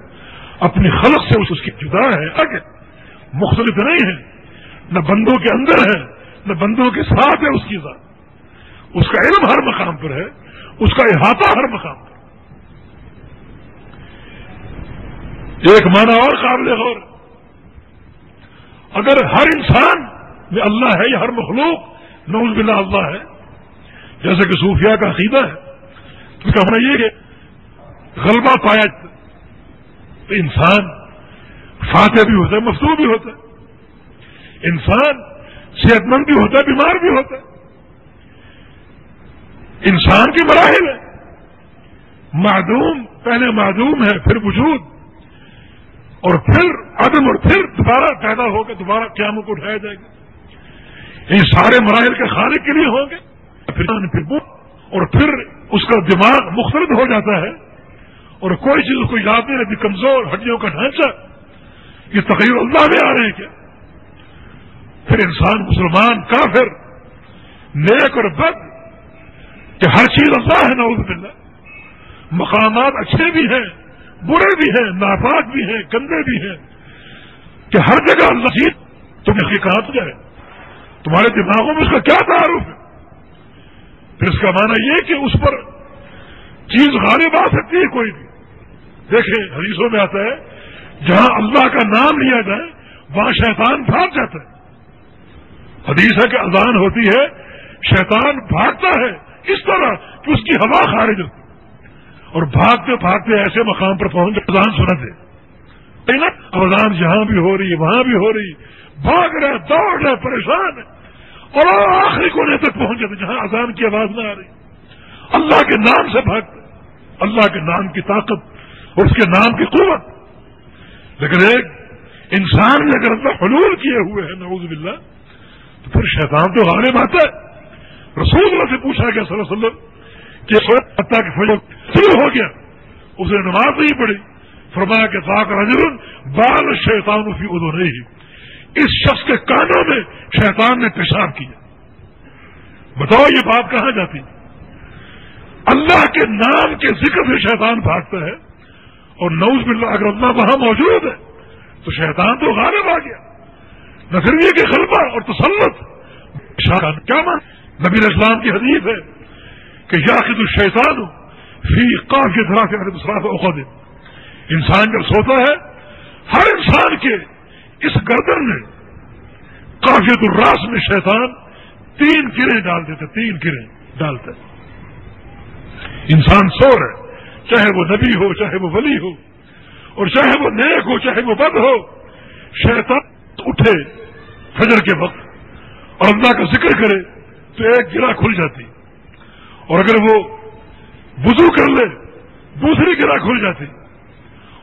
اپنی خلق سے اس کی جدا ہے آگے مختلف نہیں ہے، نہ بندوں کے اندر ہے، نہ بندوں کے ساتھ ہے اس کی ذات۔ اس کا علم ہر مقام پر ہے، اس کا احاطہ ہر مقام پر۔ ایک معنی اور قابل غور اگر ہر انسان میں اللہ ہے یا ہر مخلوق نوز باللہ اللہ ہے۔ جیسے کہ صوفیہ کا عقیدہ ہے، تو کہنا یہ کہ غلبہ پایا تو انسان فاتح بھی ہوتا ہے مفتو بھی ہوتا ہے۔ انسان صحت مند بھی ہوتا ہے، بیمار بھی ہوتا ہے۔ انسان کی مراحل ہے معدوم، پہلے معدوم ہے، پھر وجود۔ اور پھر عدم اور پھر دوبارہ پیدا ہو کے دوبارہ قیاموں کو اٹھایا جائے گا ان سارے مراحل کے خالق کے لیے ہوں گے۔ پھر اور پھر اس کا دماغ مختلف ہو جاتا ہے۔ اور کوئی چیز اس کو یاد نہیں رہتی، کمزور، ہڈیوں کا ڈھانچہ۔ یہ تقریر اللہ میں آ رہے ہیں کیا؟ پھر انسان، مسلمان، کافر، نیک اور بد، کہ ہر چیز اللہ ہے، نعوذ باللہ۔ مقامات اچھے بھی ہیں۔ برے بھی ہیں، ناپاک بھی ہیں، گندے بھی ہیں، کہ ہر جگہ اللہ جیت تم حقیقات جائے تمہارے دماغوں میں اس کا کیا تعارف ہے؟ پھر اس کا معنی یہ کہ اس پر چیز غالب آ سکتی ہے کوئی بھی۔ دیکھیں، حدیثوں میں آتا ہے، جہاں اللہ کا نام لیا جائے، وہاں شیطان بھاگ جاتا ہے۔ حدیث ہے کہ اذان ہوتی ہے، شیطان بھاگتا ہے، اس طرح کہ اس کی ہوا خارج ہوتی اور بھاگتے بھاگتے ایسے مقام پر پہنچ اذان سنا دے اذان جہاں بھی ہو رہی ہے، وہاں بھی ہو رہی بھاگ رہے دوڑ رہے پریشان ہے اور آخری کونے تک پہنچ جاتے جہاں اذان کی آواز نہ آ رہی۔ اللہ کے نام سے بھاگتے اللہ کے نام کی طاقت، اور اس کے نام کی قوت۔ لیکن ایک انسان نے اگر اللہ حلول کیے ہوئے ہیں، نعوذ باللہ، تو پھر شیطان تو غالب آتا ہے۔ رسول اللہ سے پوچھا گیا صلی اللہ علیہ وسلم کہ کہ فجر شروع ہو گیا۔ اس نے نماز نہیں پڑھی۔ فرمایا کہ تاک رجل بال شیطان فی ادو نہیں اس شخص کے کانوں میں شیطان نے پیشاب کیا۔ بتاؤ یہ بات کہاں جاتی؟ اللہ کے نام کے ذکر سے شیطان بھاگتا ہے اور نوز باللہ، اگر اللہ وہاں موجود ہے، تو شیطان تو غالب آ گیا۔ نظریے کے خلبہ اور تسلط کیا مان نبی اسلام کی حدیث ہے۔ کہ یا الشیطان فی قاف طرح سے دوسرا اوقات انسان جب سوتا ہے، ہر انسان کے اس گردن میں کافیت الراس میں شیطان تین کریں ڈال دیتے تین کریں ڈالتے انسان سو رہے چاہے وہ نبی ہو، چاہے وہ ولی ہو، اور چاہے وہ نیک ہو، چاہے وہ بد ہو، شیطان اٹھے فجر کے وقت اور اللہ کا ذکر کرے تو ایک گرا کھل جاتی۔ اور اگر وہ وضو کر لے، دوسری گرا کھل جاتی۔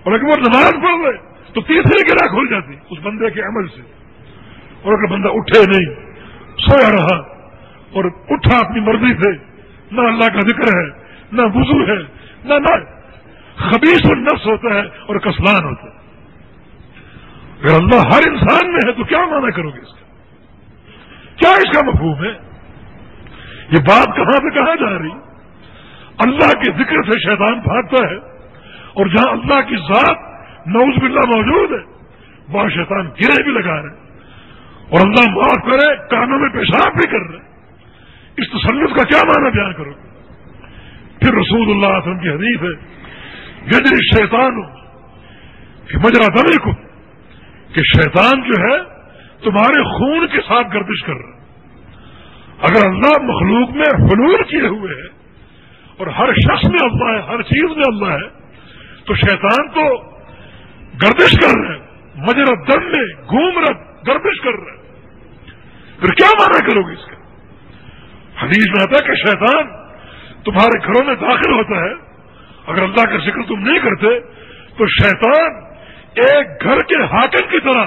اور اگر وہ نماز پڑھ لے، تو تیسری گرا کھل جاتی اس بندے کے عمل سے۔ اور اگر بندہ اٹھے نہیں، سویا رہا، اور اٹھا اپنی مرضی سے، نہ اللہ کا ذکر ہے، نہ وضو ہے، نہ نہ خبیص اور نفس ہوتا ہے اور کسلان ہوتا ہے۔ اگر اللہ ہر انسان میں ہے، تو کیا مانا کرو گے اس کا؟ کیا اس کا مفہوم ہے؟ یہ بات کہاں سے کہاں جا رہی؟ اللہ کے ذکر سے شیطان بھاگتا ہے اور جہاں اللہ کی ذات نوز باللہ موجود ہے، وہاں شیطان گرے بھی لگا رہے اور اللہ معاف کرے، کانوں میں پیشاب بھی کر رہے اس تسلط کا کیا معنی بیان کرو گے پھر رسول اللہ وسلم کی حدیث ہے یدری شیطان کہ مجرا دمے کو کہ شیطان جو ہے تمہارے خون کے ساتھ گردش کر رہا اگر اللہ مخلوق میں حلول کیے ہوئے ہے اور ہر شخص میں اللہ ہے، ہر چیز میں اللہ ہے، تو شیطان تو گردش کر رہے ہیں مجر دم میں گھوم رہا گردش کر رہے ہیں پھر کیا مانا کرو گے اس کا؟ حدیث میں آتا ہے کہ شیطان تمہارے گھروں میں داخل ہوتا ہے۔ اگر اللہ کا ذکر تم نہیں کرتے، تو شیطان ایک گھر کے حاکم کی طرح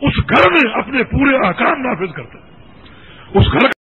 اس گھر میں اپنے پورے آکام نافذ کرتا ہے۔ اس گھر